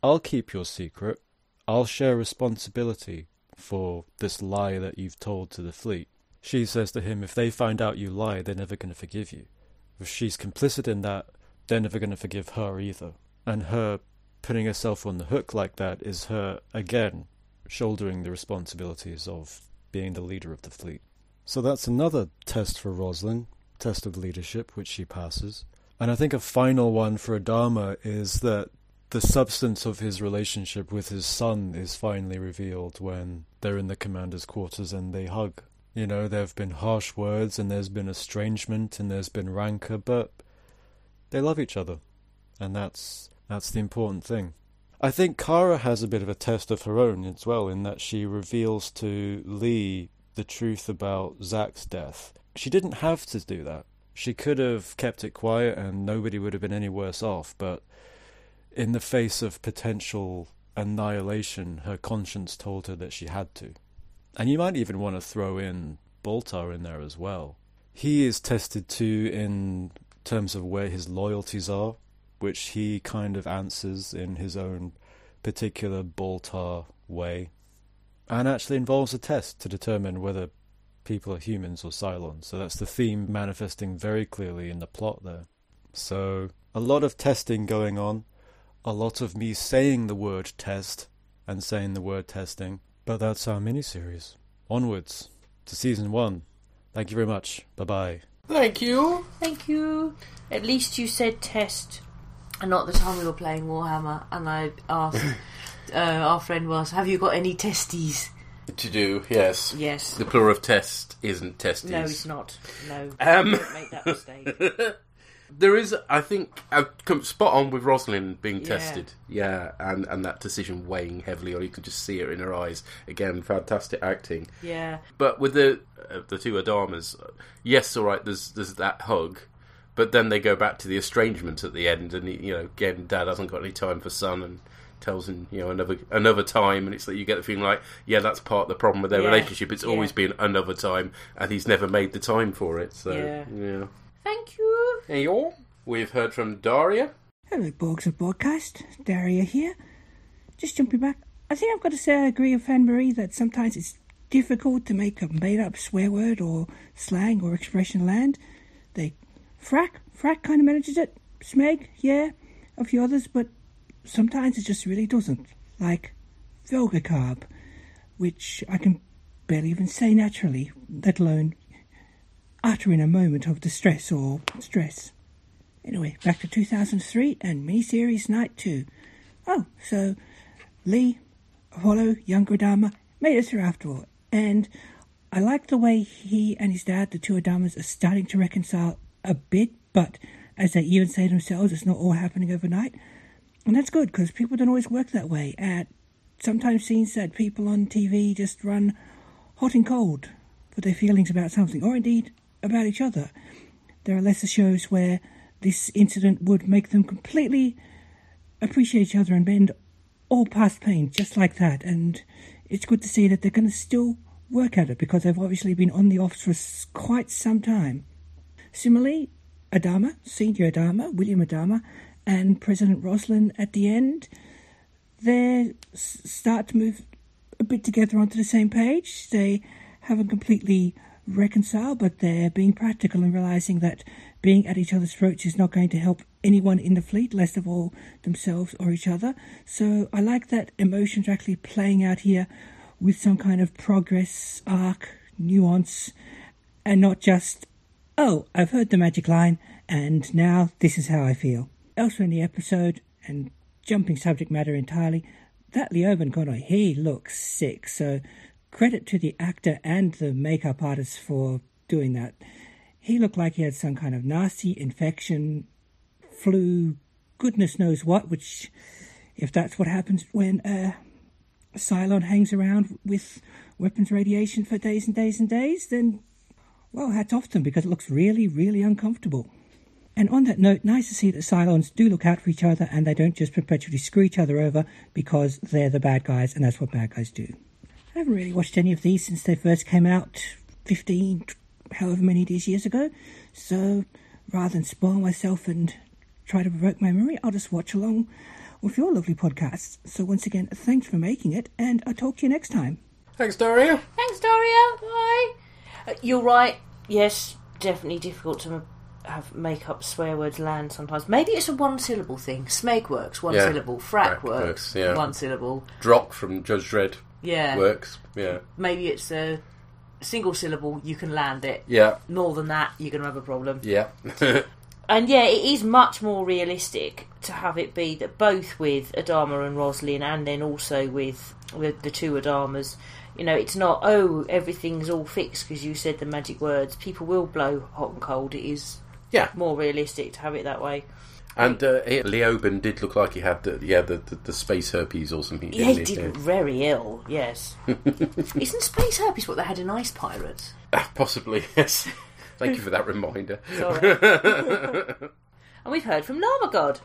I'll keep your secret, I'll share responsibility for this lie that you've told to the fleet. She says to him, If they find out you lie, they're never going to forgive you. If she's complicit in that, they're never going to forgive her either. And her putting herself on the hook like that is her, again, shouldering the responsibilities of being the leader of the fleet. So that's another test for Roslin, test of leadership, which she passes. And I think a final one for Adama is that the substance of his relationship with his son is finally revealed when they're in the commander's quarters and they hug. You know, there have been harsh words and there's been estrangement and there's been rancor, but they love each other. And that's that's the important thing. I think Kara has a bit of a test of her own as well, in that she reveals to Lee the truth about Zach's death. She didn't have to do that. She could have kept it quiet and nobody would have been any worse off, but in the face of potential annihilation, her conscience told her that she had to. And you might even want to throw in Baltar in there as well. He is tested too in terms of where his loyalties are which he kind of answers in his own particular Baltar way, and actually involves a test to determine whether people are humans or Cylons. So that's the theme manifesting very clearly in the plot there. So a lot of testing going on, a lot of me saying the word test and saying the word testing, but that's our miniseries. Onwards to season one. Thank you very much. Bye bye. Thank you. Thank you. At least you said test. And not the time we were playing Warhammer, and I asked <laughs> uh, our friend was, "Have you got any testes?" To do, yes. Yes. The plural of test isn't testes. No, it's not. No, Um, don't make that mistake. <laughs> There is, I think, uh, spot on with Rosalind being Yeah. tested. Yeah, and, and that decision weighing heavily, or you can just see it in her eyes. Again, fantastic acting. Yeah, But with the uh, the two Adamas, yes, all right. There's there's that hug, but then they go back to the estrangement at the end, and you know, again, Dad hasn't got any time for son, and tells him, you know, another another time, and it's like you get the feeling like, yeah, that's part of the problem with their Yeah, relationship. It's yeah. always been another time, and he's never made the time for it. So Yeah. yeah. Thank you. Hey, all. We've heard from Daria. Hello, Borgs of Borgcast. Daria here. Just jumping back. I think I've got to say I agree with Anne Marie that sometimes it's difficult to make a made up swear word or slang or expression land. They. Frack, Frack kind of manages it. Smeg, yeah. A few others, but sometimes it just really doesn't. Like Velgacarb, which I can barely even say naturally, let alone utter in a moment of distress or stress. Anyway, back to 2003 and miniseries night 2. Oh, so Lee, Apollo, younger Adama, made it through after all. And I like the way he and his dad, the two Adamas, are starting to reconcile a bit, but as they even say themselves, it's not all happening overnight. And that's good because people don't always work that way. And sometimes scenes that people on TV just run hot and cold for their feelings about something, or indeed about each other. There are lesser shows where this incident would make them completely appreciate each other and bend all past pain just like that. And it's good to see that they're going to still work at it because they've obviously been on the off for quite some time. Similarly, Adama, Senior Adama, William Adama, and President Roslin at the end, they start to move a bit together onto the same page. They haven't completely reconciled, but they're being practical and realizing that being at each other's throats is not going to help anyone in the fleet, least of all themselves or each other. So I like that emotions are actually playing out here with some kind of progress, arc, nuance, and not just, oh, I've heard the magic line, and now this is how I feel. Elsewhere in the episode, and jumping subject matter entirely, that Leoben Conoy, he looks sick, so credit to the actor and the makeup artist for doing that. He looked like he had some kind of nasty infection, flu, goodness knows what, which, if that's what happens when a Cylon hangs around with weapons radiation for days and days and days, then, well, hats off to them because it looks really, really uncomfortable. And on that note, nice to see that Cylons do look out for each other and they don't just perpetually screw each other over because they're the bad guys and that's what bad guys do. I haven't really watched any of these since they first came out 15, however many it is years ago. So rather than spoil myself and try to provoke my memory, I'll just watch along with your lovely podcasts. So once again, thanks for making it, and I'll talk to you next time. Thanks, Daria. Thanks, Daria. Bye. Uh, you're right. Yes, definitely difficult to have make up swear words land sometimes. Maybe it's a one syllable thing. Smeg works one Yeah. syllable. Frack, Frack works, works, yeah. one syllable. Drokk from Judge Dredd Yeah. works. Yeah. Maybe it's a single syllable. You can land it. Yeah. More than that, you're going to have a problem. Yeah. <laughs> And yeah, it is much more realistic to have it be that both with Adama and Roslin, and then also with with the two Adamas, you know, it's not oh everything's all fixed because you said the magic words. People will blow hot and cold. It is Yeah. more realistic to have it that way. And uh, he- Leoben did look like he had the yeah the, the, the space herpes or something. Yeah, he didn't very ill. Yes, <laughs> isn't space herpes what they had in Ice Pirates? Ah, Possibly, <laughs> yes. Thank you for that reminder. Sorry. <laughs> And we've heard from Llama God.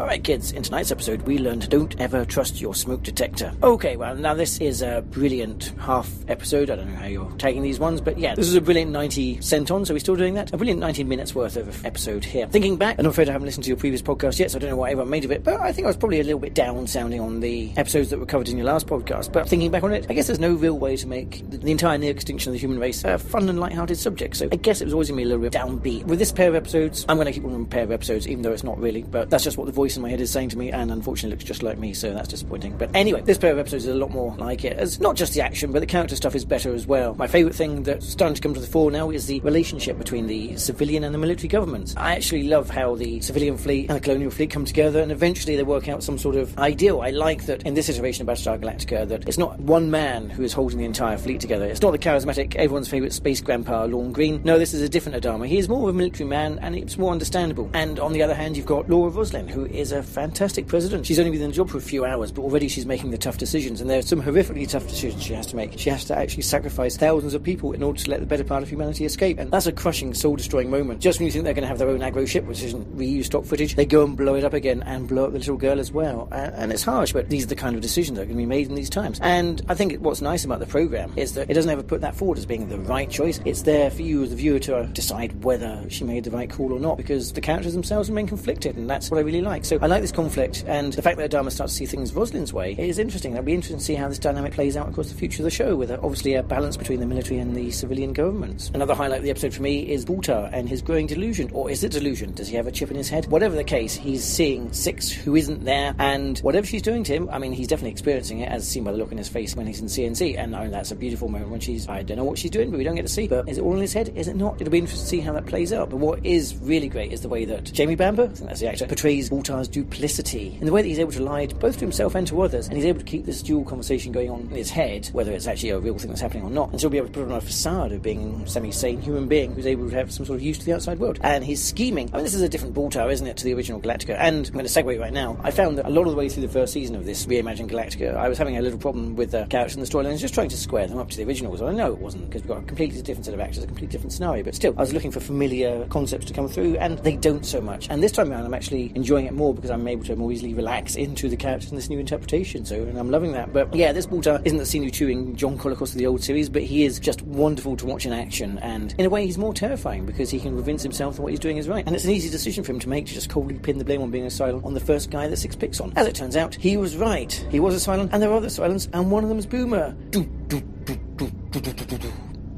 Alright, kids, in tonight's episode, we learned don't ever trust your smoke detector. Okay, well, now this is a brilliant half episode. I don't know how you're taking these ones, but yeah, this is a brilliant 90 cent on, so we're still doing that. A brilliant 19 minutes worth of episode here. Thinking back, and I'm afraid I haven't listened to your previous podcast yet, so I don't know what everyone made of it, but I think I was probably a little bit down sounding on the episodes that were covered in your last podcast. But thinking back on it, I guess there's no real way to make the, the entire near extinction of the human race a fun and light-hearted subject, so I guess it was always going to be a little bit downbeat. With this pair of episodes, I'm going to keep on a pair of episodes, even though it's not really, but that's just what the voice in my head is saying to me, and unfortunately looks just like me, so that's disappointing. But anyway, this pair of episodes is a lot more like it. As not just the action, but the character stuff is better as well. My favourite thing that's starting to come to the fore now is the relationship between the civilian and the military governments. I actually love how the civilian fleet and the colonial fleet come together, and eventually they work out some sort of ideal. I like that in this iteration of Battlestar Galactica that it's not one man who is holding the entire fleet together. It's not the charismatic, everyone's favourite space grandpa, Lorne Greene. No, this is a different Adama. He is more of a military man, and it's more understandable. And on the other hand, you've got Laura Roslin, who is a fantastic president. She's only been in the job for a few hours, but already she's making the tough decisions, and there are some horrifically tough decisions she has to make. She has to actually sacrifice thousands of people in order to let the better part of humanity escape, and that's a crushing, soul-destroying moment. Just when you think they're going to have their own aggro ship, which isn't reused stock footage, they go and blow it up again and blow up the little girl as well. And it's harsh, but these are the kind of decisions that are going to be made in these times. And I think what's nice about the program is that it doesn't ever put that forward as being the right choice. It's there for you as the viewer to decide whether she made the right call or not, because the characters themselves remain conflicted, and that's what I really like. So I like this conflict, and the fact that Adama starts to see things Roslin's way is interesting. It'll be interesting to see how this dynamic plays out across the future of the show, with a, obviously a balance between the military and the civilian governments. Another highlight of the episode for me is Baltar and his growing delusion, or is it delusion? Does he have a chip in his head? Whatever the case, he's seeing Six who isn't there, and whatever she's doing to him, I mean, he's definitely experiencing it, as seen by the look in his face when he's in CNC. And I mean, that's a beautiful moment when she's, I don't know what she's doing, but we don't get to see. But is it all in his head? Is it not? It'll be interesting to see how that plays out. But what is really great is the way that Jamie Bamber, I think that's the actor, portrays Baltar's duplicity in the way that he's able to lie both to himself and to others, and he's able to keep this dual conversation going on in his head, whether it's actually a real thing that's happening or not, and still be able to put on a facade of being a semi-sane human being who's able to have some sort of use to the outside world. And he's scheming. I mean, this is a different Baltar, isn't it, to the original Galactica? And I'm going to segue right now. I found that a lot of the way through the first season of this reimagined Galactica, I was having a little problem with the characters and the storylines, just trying to square them up to the originals. I know it wasn't because we've got a completely different set of actors, a completely different scenario, but still, I was looking for familiar concepts to come through, and they don't so much. And this time around, I'm actually enjoying it more because I'm able to more easily relax into the characters in this new interpretation. So, and I'm loving that. But yeah, this Baltar isn't the scene chewing John Colicos of the old series, but he is just wonderful to watch in action. And in a way, he's more terrifying because he can convince himself that what he's doing is right. And it's an easy decision for him to make to just coldly pin the blame on being a Cylon on the first guy that Six picks on. As it turns out, he was right. He was a Cylon, and there are other Cylons, and one of them is Boomer. Doo, doo, doo,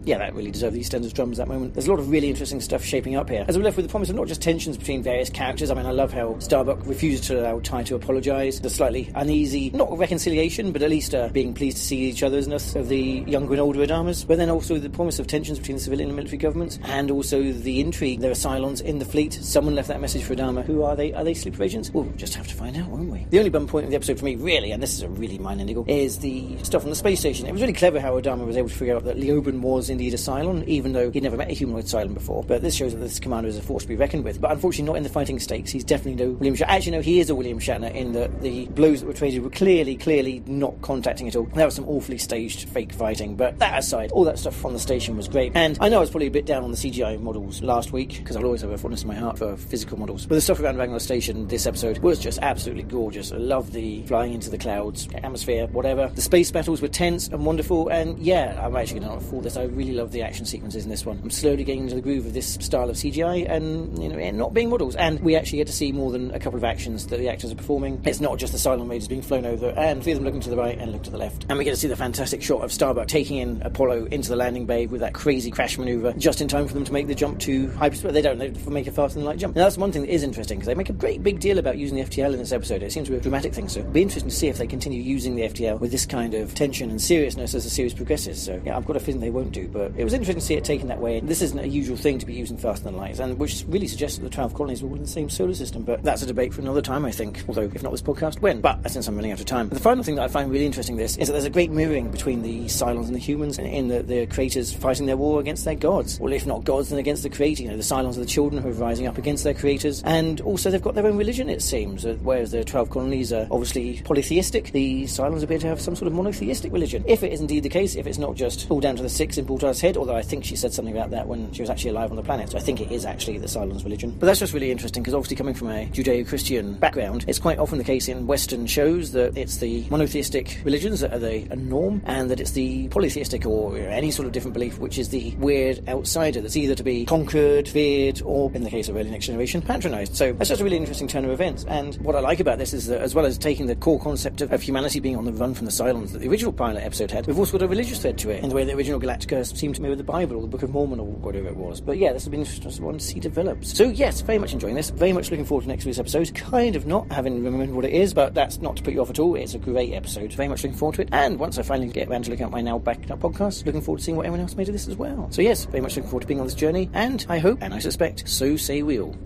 Yeah, that really deserved the EastEnders drums that moment. There's a lot of really interesting stuff shaping up here. As we're left with the promise of not just tensions between various characters. I mean, I love how Starbuck refuses to allow Tigh to apologise. The slightly uneasy, not reconciliation, but at least uh, being pleased to see each other's of the younger and older Adamas. But then also the promise of tensions between the civilian and military governments, and also the intrigue. There are Cylons in the fleet. Someone left that message for Adama. Who are they? Are they sleeper agents? We'll just have to find out, won't we? The only bum point of the episode for me, really, and this is a really minor niggle, is the stuff on the space station. It was really clever how Adama was able to figure out that Leoben was indeed a Cylon even though he'd never met a humanoid Cylon before. But this shows that this commander is a force to be reckoned with. But unfortunately, not in the fighting stakes. He's definitely no William Shatner. Actually, no, he is a William Shatner in that the blows that were traded were clearly, clearly not contacting at all. There was some awfully staged fake fighting. But that aside, all that stuff from the station was great. And I know I was probably a bit down on the CGI models last week because I'll always have a fondness in my heart for physical models. But the stuff around Ragnar Station this episode was just absolutely gorgeous. I love the flying into the clouds, atmosphere, whatever. The space battles were tense and wonderful. And yeah, I'm actually going to fall this. I really love the action sequences in this one. I'm slowly getting into the groove of this style of CGI and you know and not being models. And we actually get to see more than a couple of actions that the actors are performing. It's not just the Cylon Raiders being flown over and three of them looking to the right and look to the left. And we get to see the fantastic shot of Starbuck taking in Apollo into the landing bay with that crazy crash maneuver just in time for them to make the jump to hyperspace. They don't. They make a faster than light jump. Now that's one thing that is interesting because they make a great big deal about using the FTL in this episode. It seems to be a dramatic thing. So it'll be interesting to see if they continue using the FTL with this kind of tension and seriousness as the series progresses. So yeah, I've got a feeling they won't do. But it was interesting to see it taken that way. This isn't a usual thing to be using faster than light, and which really suggests that the 12 colonies were all in the same solar system. But that's a debate for another time, I think. Although, if not this podcast, when? But since I'm running out of time. The final thing that I find really interesting in this is that there's a great mirroring between the Cylons and the humans in the, the creators fighting their war against their gods. Well, if not gods, then against the creator. You know, the Cylons are the children who are rising up against their creators, and also they've got their own religion, it seems. Whereas the 12 colonies are obviously polytheistic, the Cylons appear to have some sort of monotheistic religion. If it is indeed the case, if it's not just all down to the six in Head, although I think she said something about that when she was actually alive on the planet, so I think it is actually the Cylons' religion. But that's just really interesting because obviously coming from a Judeo-Christian background, it's quite often the case in Western shows that it's the monotheistic religions that are the norm, and that it's the polytheistic or any sort of different belief which is the weird outsider that's either to be conquered, feared, or in the case of early next generation, patronised. So that's just a really interesting turn of events. And what I like about this is that as well as taking the core concept of, of humanity being on the run from the Cylons that the original pilot episode had, we've also got a religious thread to it in the way the original Galactica seemed to me with the Bible or the Book of Mormon or whatever it was. But yeah, this has been interesting one to see develops. So yes, very much enjoying this. Very much looking forward to next week's episode. Kind of not having remembered what it is, but that's not to put you off at all. It's a great episode. Very much looking forward to it. And once I finally get around to looking at my now backed up podcast, looking forward to seeing what everyone else made of this as well. So yes, very much looking forward to being on this journey. And I hope, and I suspect, so say we all.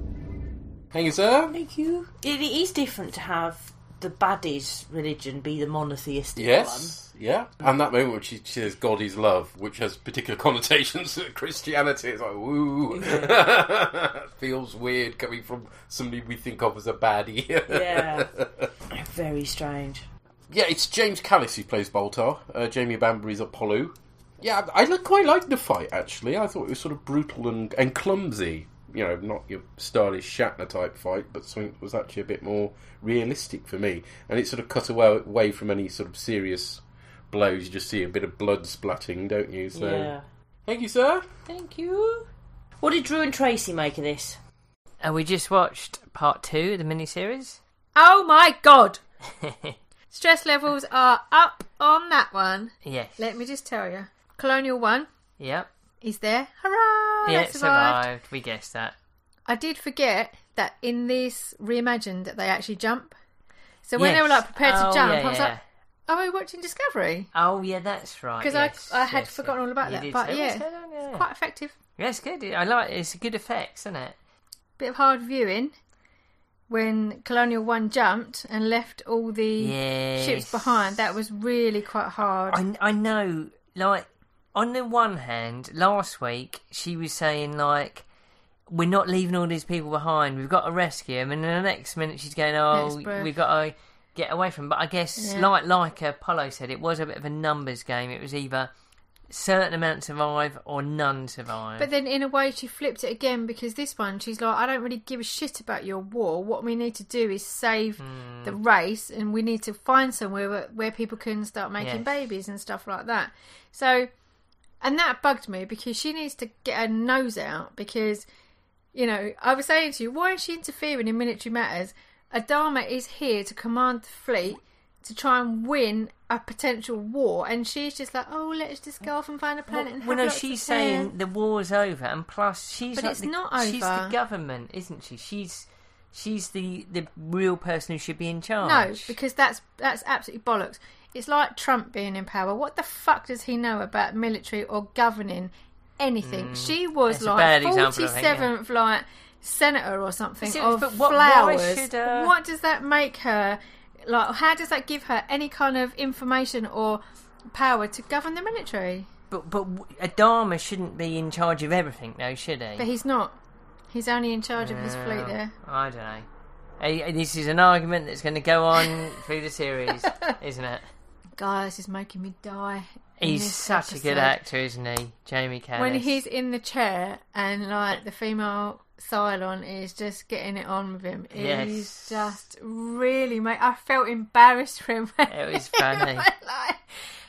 Thank you, sir. Thank you. It is different to have the baddies' religion be the monotheistic Yes, yeah. And that moment when she, she says God is love, which has particular <laughs> connotations to Christianity, it's like, woo. <laughs> Feels weird coming from somebody we think of as a baddie. Yeah. <laughs> Very strange. Yeah, it's James Callis who plays Baltar. Uh, Jamie Bamber's Apollo. Yeah, I quite liked the fight, actually. I thought it was sort of brutal and, and clumsy. You know, not your stylish Shatner type fight, but something that was actually a bit more realistic for me. And it sort of cut away, away from any sort of serious blows. You just see a bit of blood splatting, don't you? So, Yeah. thank you, sir. Thank you. What did Drew and Tracy make of this? And we just watched part two of the miniseries. Oh my god! <laughs> Stress levels are up on that one. Yes. Let me just tell you. Colonial 1 Yep. is there. Hurrah! yeah, they it survived. survived. We guessed that. I did forget that in this reimagined that they actually jump. So when they were like prepared Oh, to jump, yeah, I was yeah. like, Oh, "Are we watching Discovery?" Oh, yeah, that's right. Because yes, I I had yes, forgotten all about You that. But yeah, on? it's quite effective. Yeah, it's good. I like it. It's a good effects, isn't it? Bit of hard viewing. when Colonial One jumped and left all the Yes. ships behind. That was really quite hard. I, I know, like, on the one hand, last week she was saying, like, we're not leaving all these people behind, we've got to rescue them, and then the next minute she's going, oh, we've got to get away from. But I guess, Yeah. like, like Apollo said, it was a bit of a numbers game. It was either certain amount survive or none survive. But then, in a way, she flipped it again because this one, she's like, I don't really give a shit about your war. What we need to do is save Hmm. the race, and we need to find somewhere where, where people can start making Yes. babies and stuff like that. So, and that bugged me because she needs to get her nose out because, you know, I was saying to you, why is she interfering in military matters? Adama is here to command the fleet to try and win a potential war, and she's just like, oh, let's just go off and find a planet and have well, no, she's fun." saying the war's over, and plus she's But like it's the, not She's the government, isn't she? She's she's the the real person who should be in charge. No, because that's that's absolutely bollocks. It's like Trump being in power. What the fuck does he know about military or governing anything? Mm. she was like forty seventh, example, I forty think, yeah. like senator or something of what- flowers. should, uh, What does that make her? Like, how does that give her any kind of information or power to govern the military? But but Adama shouldn't be in charge of everything, though, should he? But he's not. He's only in charge of his fleet there. I don't know. Hey, this is an argument that's going to go on through the series, <laughs> isn't it? Guys, this is making me die. He's such a good actor, isn't he, Jamie Callis? when he's in the chair and like the female Cylon is just getting it on with him. Yes. He's just really mate. I felt embarrassed for him. It <laughs> was funny. like,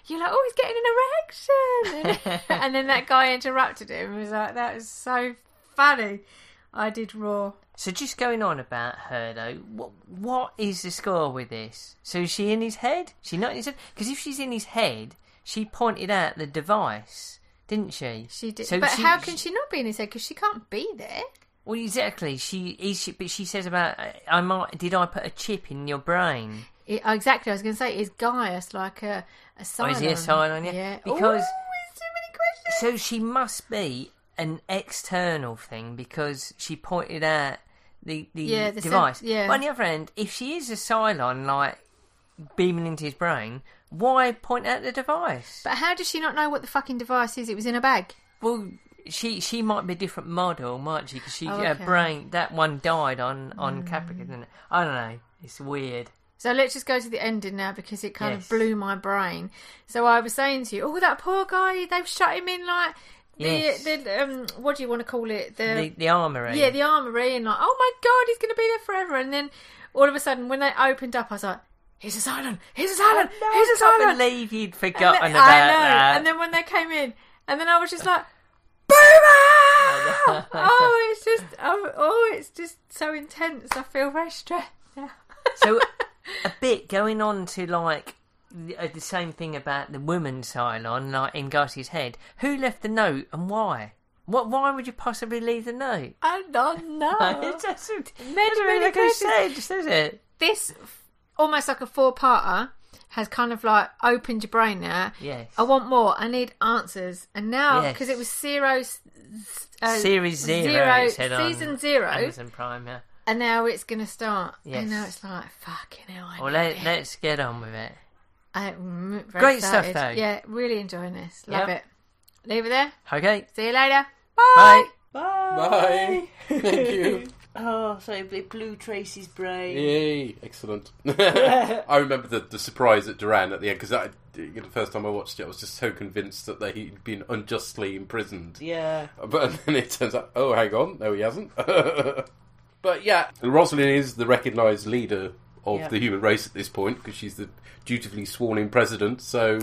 you're like, oh, he's getting an erection, and, <laughs> and then that guy interrupted him. He was like, that was so funny. I did raw. So just going on about her though, what what is the score with this? So is she in his head? She not in his head? Because if she's in his head, she pointed out the device, didn't she? She did, So but she- how can she not be in his head? Because she can't be there. Well, exactly. She is. She, but she says about I might. Did I put a chip in your brain? It, oh, exactly. I was going to say, is Gaius like a a Cylon? Oh, is he a Cylon? Yeah. yeah. Because Ooh, too many questions. so she must be an external thing because she pointed out the the Yeah, the sen- device. yeah. But on the other hand, if she is a Cylon, like beaming into his brain, why point out the device? But how does she not know what the fucking device is? It was in a bag. Well, she she might be a different model, might she? Because she Oh, her brain that one died on on Mm. Caprica, didn't it? I don't know. It's weird. So let's just go to the ending now because it kind Yes. of blew my brain. So I was saying to you, oh, that poor guy, they've shut him in like the, Yes. the um, what do you want to call it? The, The the armory. yeah, the armory, and like, oh my god, he's going to be there forever. And then all of a sudden, when they opened up, I was like, he's a Cylon, he's a Cylon, he's a I Cylon. can't believe you'd And forgotten then- about I know. that. And then when they came in, and then I was just <laughs> like, Boomer! oh, it's just, oh, oh, it's just so intense. I feel very stressed now. so a <laughs> bit going on to like the, uh, the same thing about the woman Cylon, like in Garcia's head. Who left the note and why? What? Why would you possibly leave the note? I don't <laughs> know. it doesn't. Many, doesn't many make sense, does it? This almost like a four-parter has kind of like opened your brain now. Yes. I want more. I need answers. And now Yes. because it was zero, uh, Series zero, it said on season zero, Amazon Prime. Yeah. and now it's going to start. Yes. And now it's like fucking hell. I Well, know let, let's get on with it. I, mm, very Great stuff, excited. though. Yeah, really enjoying this. Love Yep. it. Leave it there. Okay. See you later. Bye. Bye. Bye. <laughs> Thank you. Oh, so it blew Tracy's brain. Yay! Excellent. <laughs> <laughs> I remember the, the surprise at Doral at the end because the first time I watched it, I was just so convinced that they had been unjustly imprisoned. Yeah. But <laughs> then it turns out, oh, hang on, no, he hasn't. but yeah, Rosalind is the recognised leader of Yeah. the human race at this point because she's the dutifully sworn in president. So,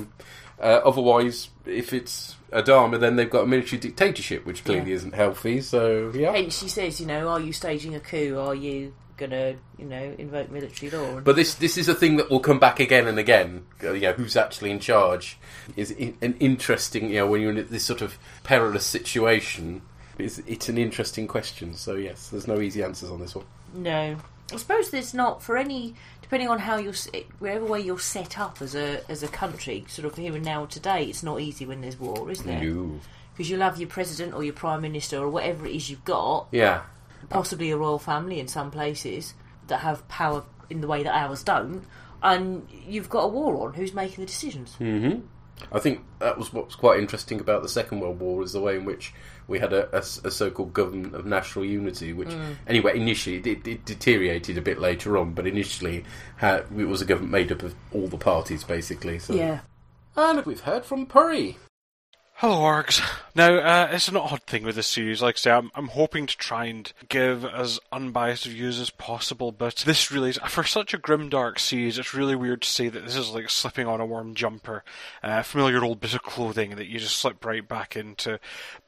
uh, otherwise, if it's Adama, then they've got a military dictatorship, which clearly Yeah. isn't healthy. So, yeah. Hence, she says, you know, are you staging a coup? Are you gonna, you know, invoke military law? But this this is a thing that will come back again and again. Uh, You know, who's actually in charge is an interesting. You know, when you're in this sort of perilous situation, it's, it's an interesting question. So yes, there's no easy answers on this one. No, I suppose there's not for any. Depending on how you're, wherever way you're set up as a as a country, sort of here and now today, it's not easy when there's war, is there? No. Because you'll have your president or your prime minister or whatever it is you've got, Yeah. possibly a royal family in some places. that have power in the way that ours don't, and you've got a war on. Who's making the decisions? hmm I think that was what's quite interesting about the Second World War is the way in which we had a so-called government of national unity, which Mm. anyway initially it, it deteriorated a bit later on, but initially had, it was a government made up of all the parties basically. So. Yeah. And we've heard from Perry. Hello, Orgs. Now, uh, it's an odd thing with this series. Like I say, I'm, I'm hoping to try and give as unbiased views as possible, but this really is, for such a grimdark series, it's really weird to say that this is like slipping on a warm jumper, uh, familiar old bit of clothing that you just slip right back into.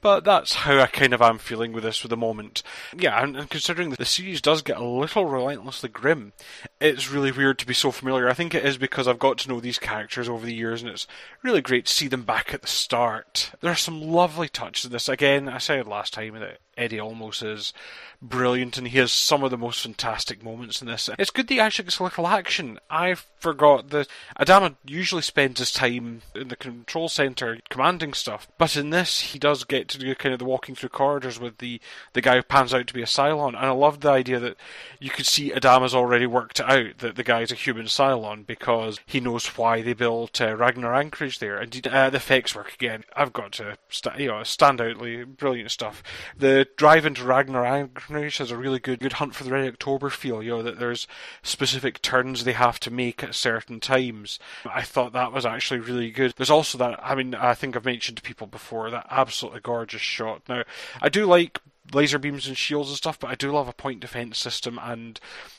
But that's how I kind of am feeling with this for the moment. Yeah, and, and considering the series does get a little relentlessly grim, it's really weird to be so familiar. I think it is because I've got to know these characters over the years, and it's really great to see them back at the start. There are some lovely touches in this. Again, I said last time that Eddie Olmos is brilliant, and he has some of the most fantastic moments in this. It's good that he actually gets a little action. I forgot that Adama usually spends his time in the control center commanding stuff, but in this he does get to do kind of the walking through corridors with the the guy who pans out to be a Cylon, and I loved the idea that you could see Adama's already worked out that the guy's a human Cylon because he knows why they built uh, Ragnar Anchorage there. Indeed, uh, the effects work again. I've got to sta- you know standoutly brilliant stuff. The drive into Ragnar Anchorage has a really good good hunt for the Red October feel. You know that there's specific turns they have to make at certain times. I thought that was actually really good. There's also that. I mean, I think I've mentioned to people before that absolutely gorgeous shot. Now, I do like laser beams and shields and stuff, but I do love a point defense system and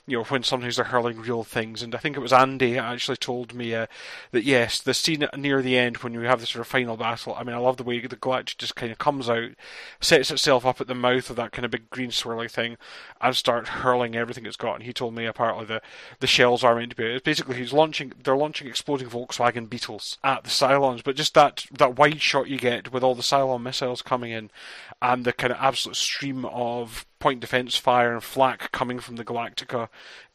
you know when sometimes they're hurling real things. And I think it was Andy actually told me uh, that yes, the scene near the end when you have the sort of final battle. I mean, I love the way the Galactic just kind of comes out, sets itself up at the mouth of that kind of big green swirly thing, and start hurling everything it's got. And he told me apparently the the shells are meant to be. It's basically he's launching. They're launching exploding Volkswagen Beetles at the Cylons, but just that that wide shot you get with all the Cylon missiles coming in, and the kind of absolute stream of point defense fire and flak coming from the Galactica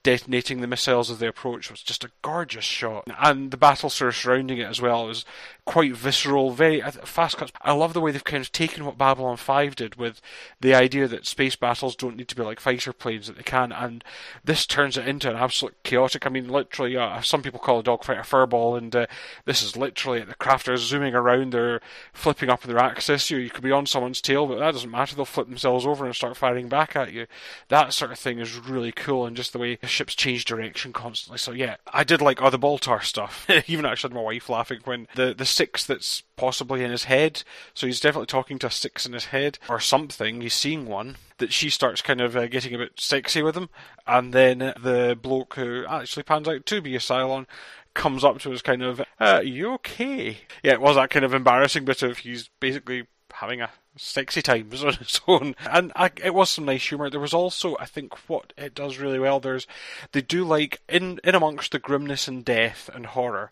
detonating the missiles as they approach was just a gorgeous shot. And the battle surrounding it as well is quite visceral, very fast cuts. I love the way they've kind of taken what Babylon 5 did with the idea that space battles don't need to be like fighter planes, that they can, and this turns it into an absolute chaotic. I mean, literally, uh, some people call a dogfight a furball, and uh, this is literally the crafters zooming around, they're flipping up their axis. You, you could be on someone's tail, but that doesn't matter. They'll flip themselves over and start firing back at you. That sort of thing is really cool, and just the way ships change direction constantly. So yeah, I did like all other Baltar stuff. <laughs> Even actually had my wife laughing when the the six that's possibly in his head. So he's definitely talking to a six in his head or something. He's seeing one that she starts kind of uh, getting a bit sexy with him, and then the bloke who actually pans out to be a Cylon comes up to us kind of, uh, you okay? Yeah, it was that kind of embarrassing bit of he's basically having a sexy times <laughs> on its own. And I, it was some nice humour. There was also, I think, what it does really well. There's, they do like in in amongst the grimness and death and horror.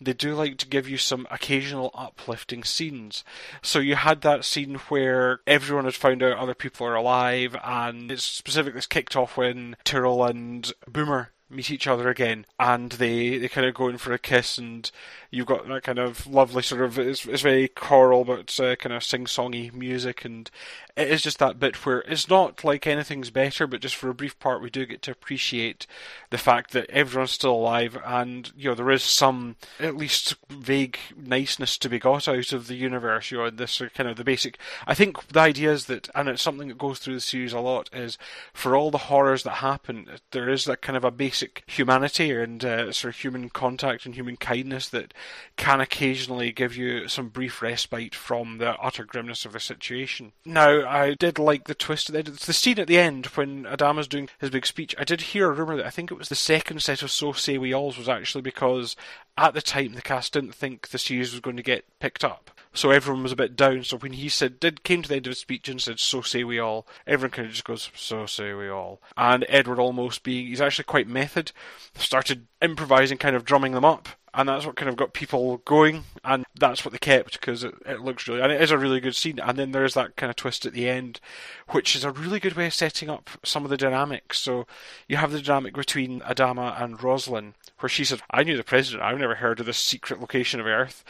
They do like to give you some occasional uplifting scenes. So you had that scene where everyone has found out other people are alive, and it's specifically kicked off when Tyrol and Boomer meet each other again, and they they kind of go in for a kiss, and you've got that kind of lovely sort of it's, it's very choral but uh, kind of sing-songy music, and it is just that bit where it's not like anything's better, but just for a brief part we do get to appreciate the fact that everyone's still alive, and you know there is some at least vague niceness to be got out of the universe. You know, this kind of the basic. I think the idea is that, and it's something that goes through the series a lot, is for all the horrors that happen, there is that kind of a basic humanity and uh, sort of human contact and human kindness that can occasionally give you some brief respite from the utter grimness of the situation. Now, I did like the twist at the. The scene at the end when Adama's doing his big speech. I did hear a rumour that I think it was the second set of So Say We Alls was actually because at the time the cast didn't think the series was going to get picked up. So everyone was a bit down. So when he said, did came to the end of his speech and said, "So say we all," everyone kind of just goes, "So say we all." And Edward Olmos being, he's actually quite method, started improvising, kind of drumming them up and that's what kind of got people going, and that's what they kept because it, it looks really, and it is a really good scene. And then there's that kind of twist at the end, which is a really good way of setting up some of the dynamics. So you have the dynamic between Adama and Roslin, where she says, "I knew the president. I've never heard of this secret location of Earth."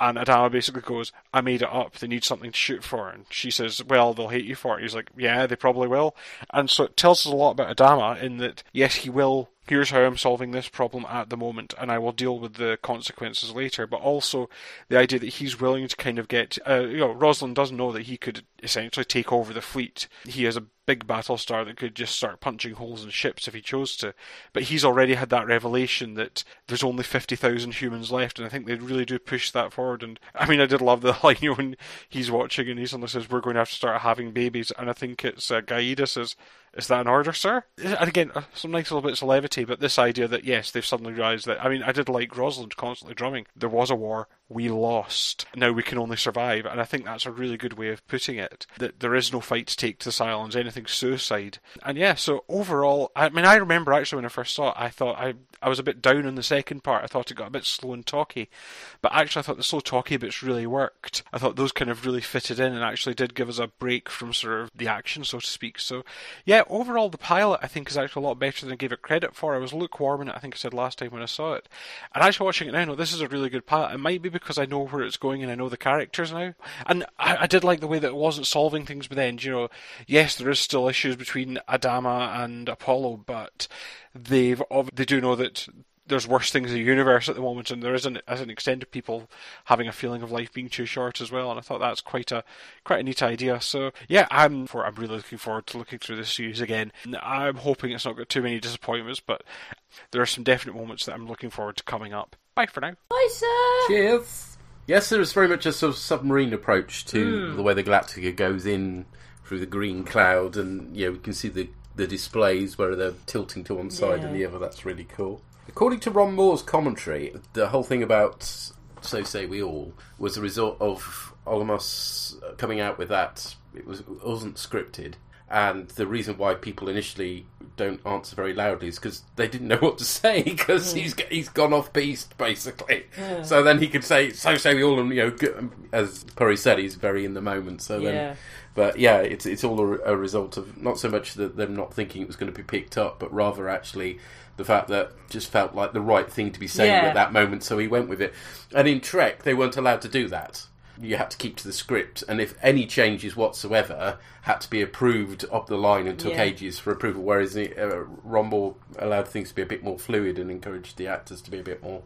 And Adama basically goes, I made it up. They need something to shoot for. And she says, Well, they'll hate you for it. He's like, Yeah, they probably will. And so it tells us a lot about Adama in that, yes, he will here's how I'm solving this problem at the moment, and I will deal with the consequences later. But also the idea that he's willing to kind of get, uh, you know, Roslin doesn't know that he could essentially take over the fleet. He has a big battle star that could just start punching holes in ships if he chose to. But he's already had that revelation that there's only 50,000 humans left, and I think they really do push that forward. And I mean, I did love the <laughs> line when he's watching and he suddenly says, We're going to have to start having babies. And I think it's uh, Gaeta says, Is that an order, sir? And again, uh, some nice little bits of levity, but this idea that, yes, they've suddenly realised that. I mean, I did like Roslin constantly drumming. There was a war, we lost. Now we can only survive. And I think that's a really good way of putting it. That there is no fight to take to the Cylons, anything suicide. And yeah, so overall, I mean, I remember actually when I first saw it, I thought I, I was a bit down on the second part. I thought it got a bit slow and talky. But actually, I thought the slow talky bits really worked. I thought those kind of really fitted in and actually did give us a break from sort of the action, so to speak. So yeah, overall, the pilot I think is actually a lot better than I gave it credit for. I was lukewarm in it, I think I said last time when I saw it. And actually watching it now, no, this is a really good pilot. It might be because I know where it's going and I know the characters now. And I, I did like the way that it wasn't solving things with end. You know, yes, there is still issues between Adama and Apollo, but they've they do know that there's worse things in the universe at the moment, and there is an as an extent of people having a feeling of life being too short as well. And I thought that's quite a quite a neat idea. So yeah, I'm for I'm really looking forward to looking through this series again. I'm hoping it's not got too many disappointments, but there are some definite moments that I'm looking forward to coming up. Bye for now. Bye, sir. Cheers. Yes, there is very much a sort of submarine approach to Mm. the way the Galactica goes in through the green cloud, and yeah, we can see the the displays where they're tilting to one side and the other. That's really cool. According to Ron Moore's commentary, the whole thing about "So Say We All" was a result of Olmos coming out with that. It was it wasn't scripted. And the reason why people initially don't answer very loudly is because they didn't know <laughs> what to say because hmm. he's he's gone off beast basically. Yeah. So then he could say so say we all and you know as Perry said he's very in the moment. So Yeah. then, but yeah, it's it's all a, a result of not so much that them not thinking it was going to be picked up, but rather actually the fact that just felt like the right thing to be saying Yeah. at that moment. So he went with it. And in Trek, they weren't allowed to do that. You had to keep to the script, and if any changes whatsoever had to be approved up the line and took Yeah. ages for approval. Whereas the, uh, Moore allowed things to be a bit more fluid and encouraged the actors to be a bit more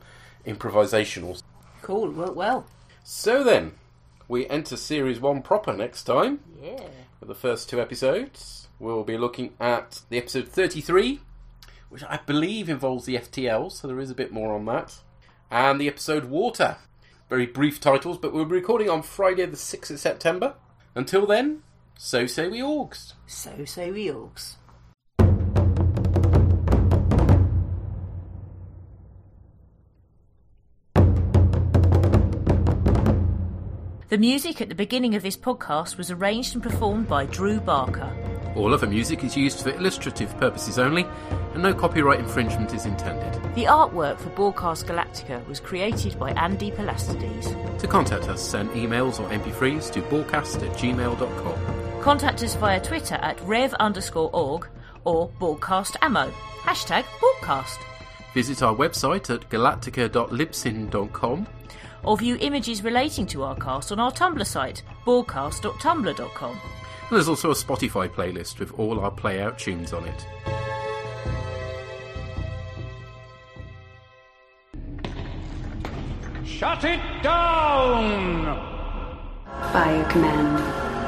improvisational. Cool. Worked well. So then, we enter series one proper next time. Yeah. For the first two episodes, we'll be looking at the episode 33, which I believe involves the FTL, so there is a bit more on that, and the episode Water. Very brief titles, but we'll be recording on Friday, the 6th of September. Until then, so say we orgs. So say we orgs. The music at the beginning of this podcast was arranged and performed by Drew Barker. All other music is used for illustrative purposes only, and no copyright infringement is intended. The artwork for Borgcast Galactica was created by Andy Pelastides. To contact us, send emails or MP3s to borgcast at gmail.com. Contact us via Twitter at rev underscore org or borgcast ammo. Hashtag borgcast. Visit our website at galactica.libsyn.com. Or view images relating to our cast on our Tumblr site, borgcast.tumblr.com. And there's also a Spotify playlist with all our play out tunes on it. Shut it down! By your command.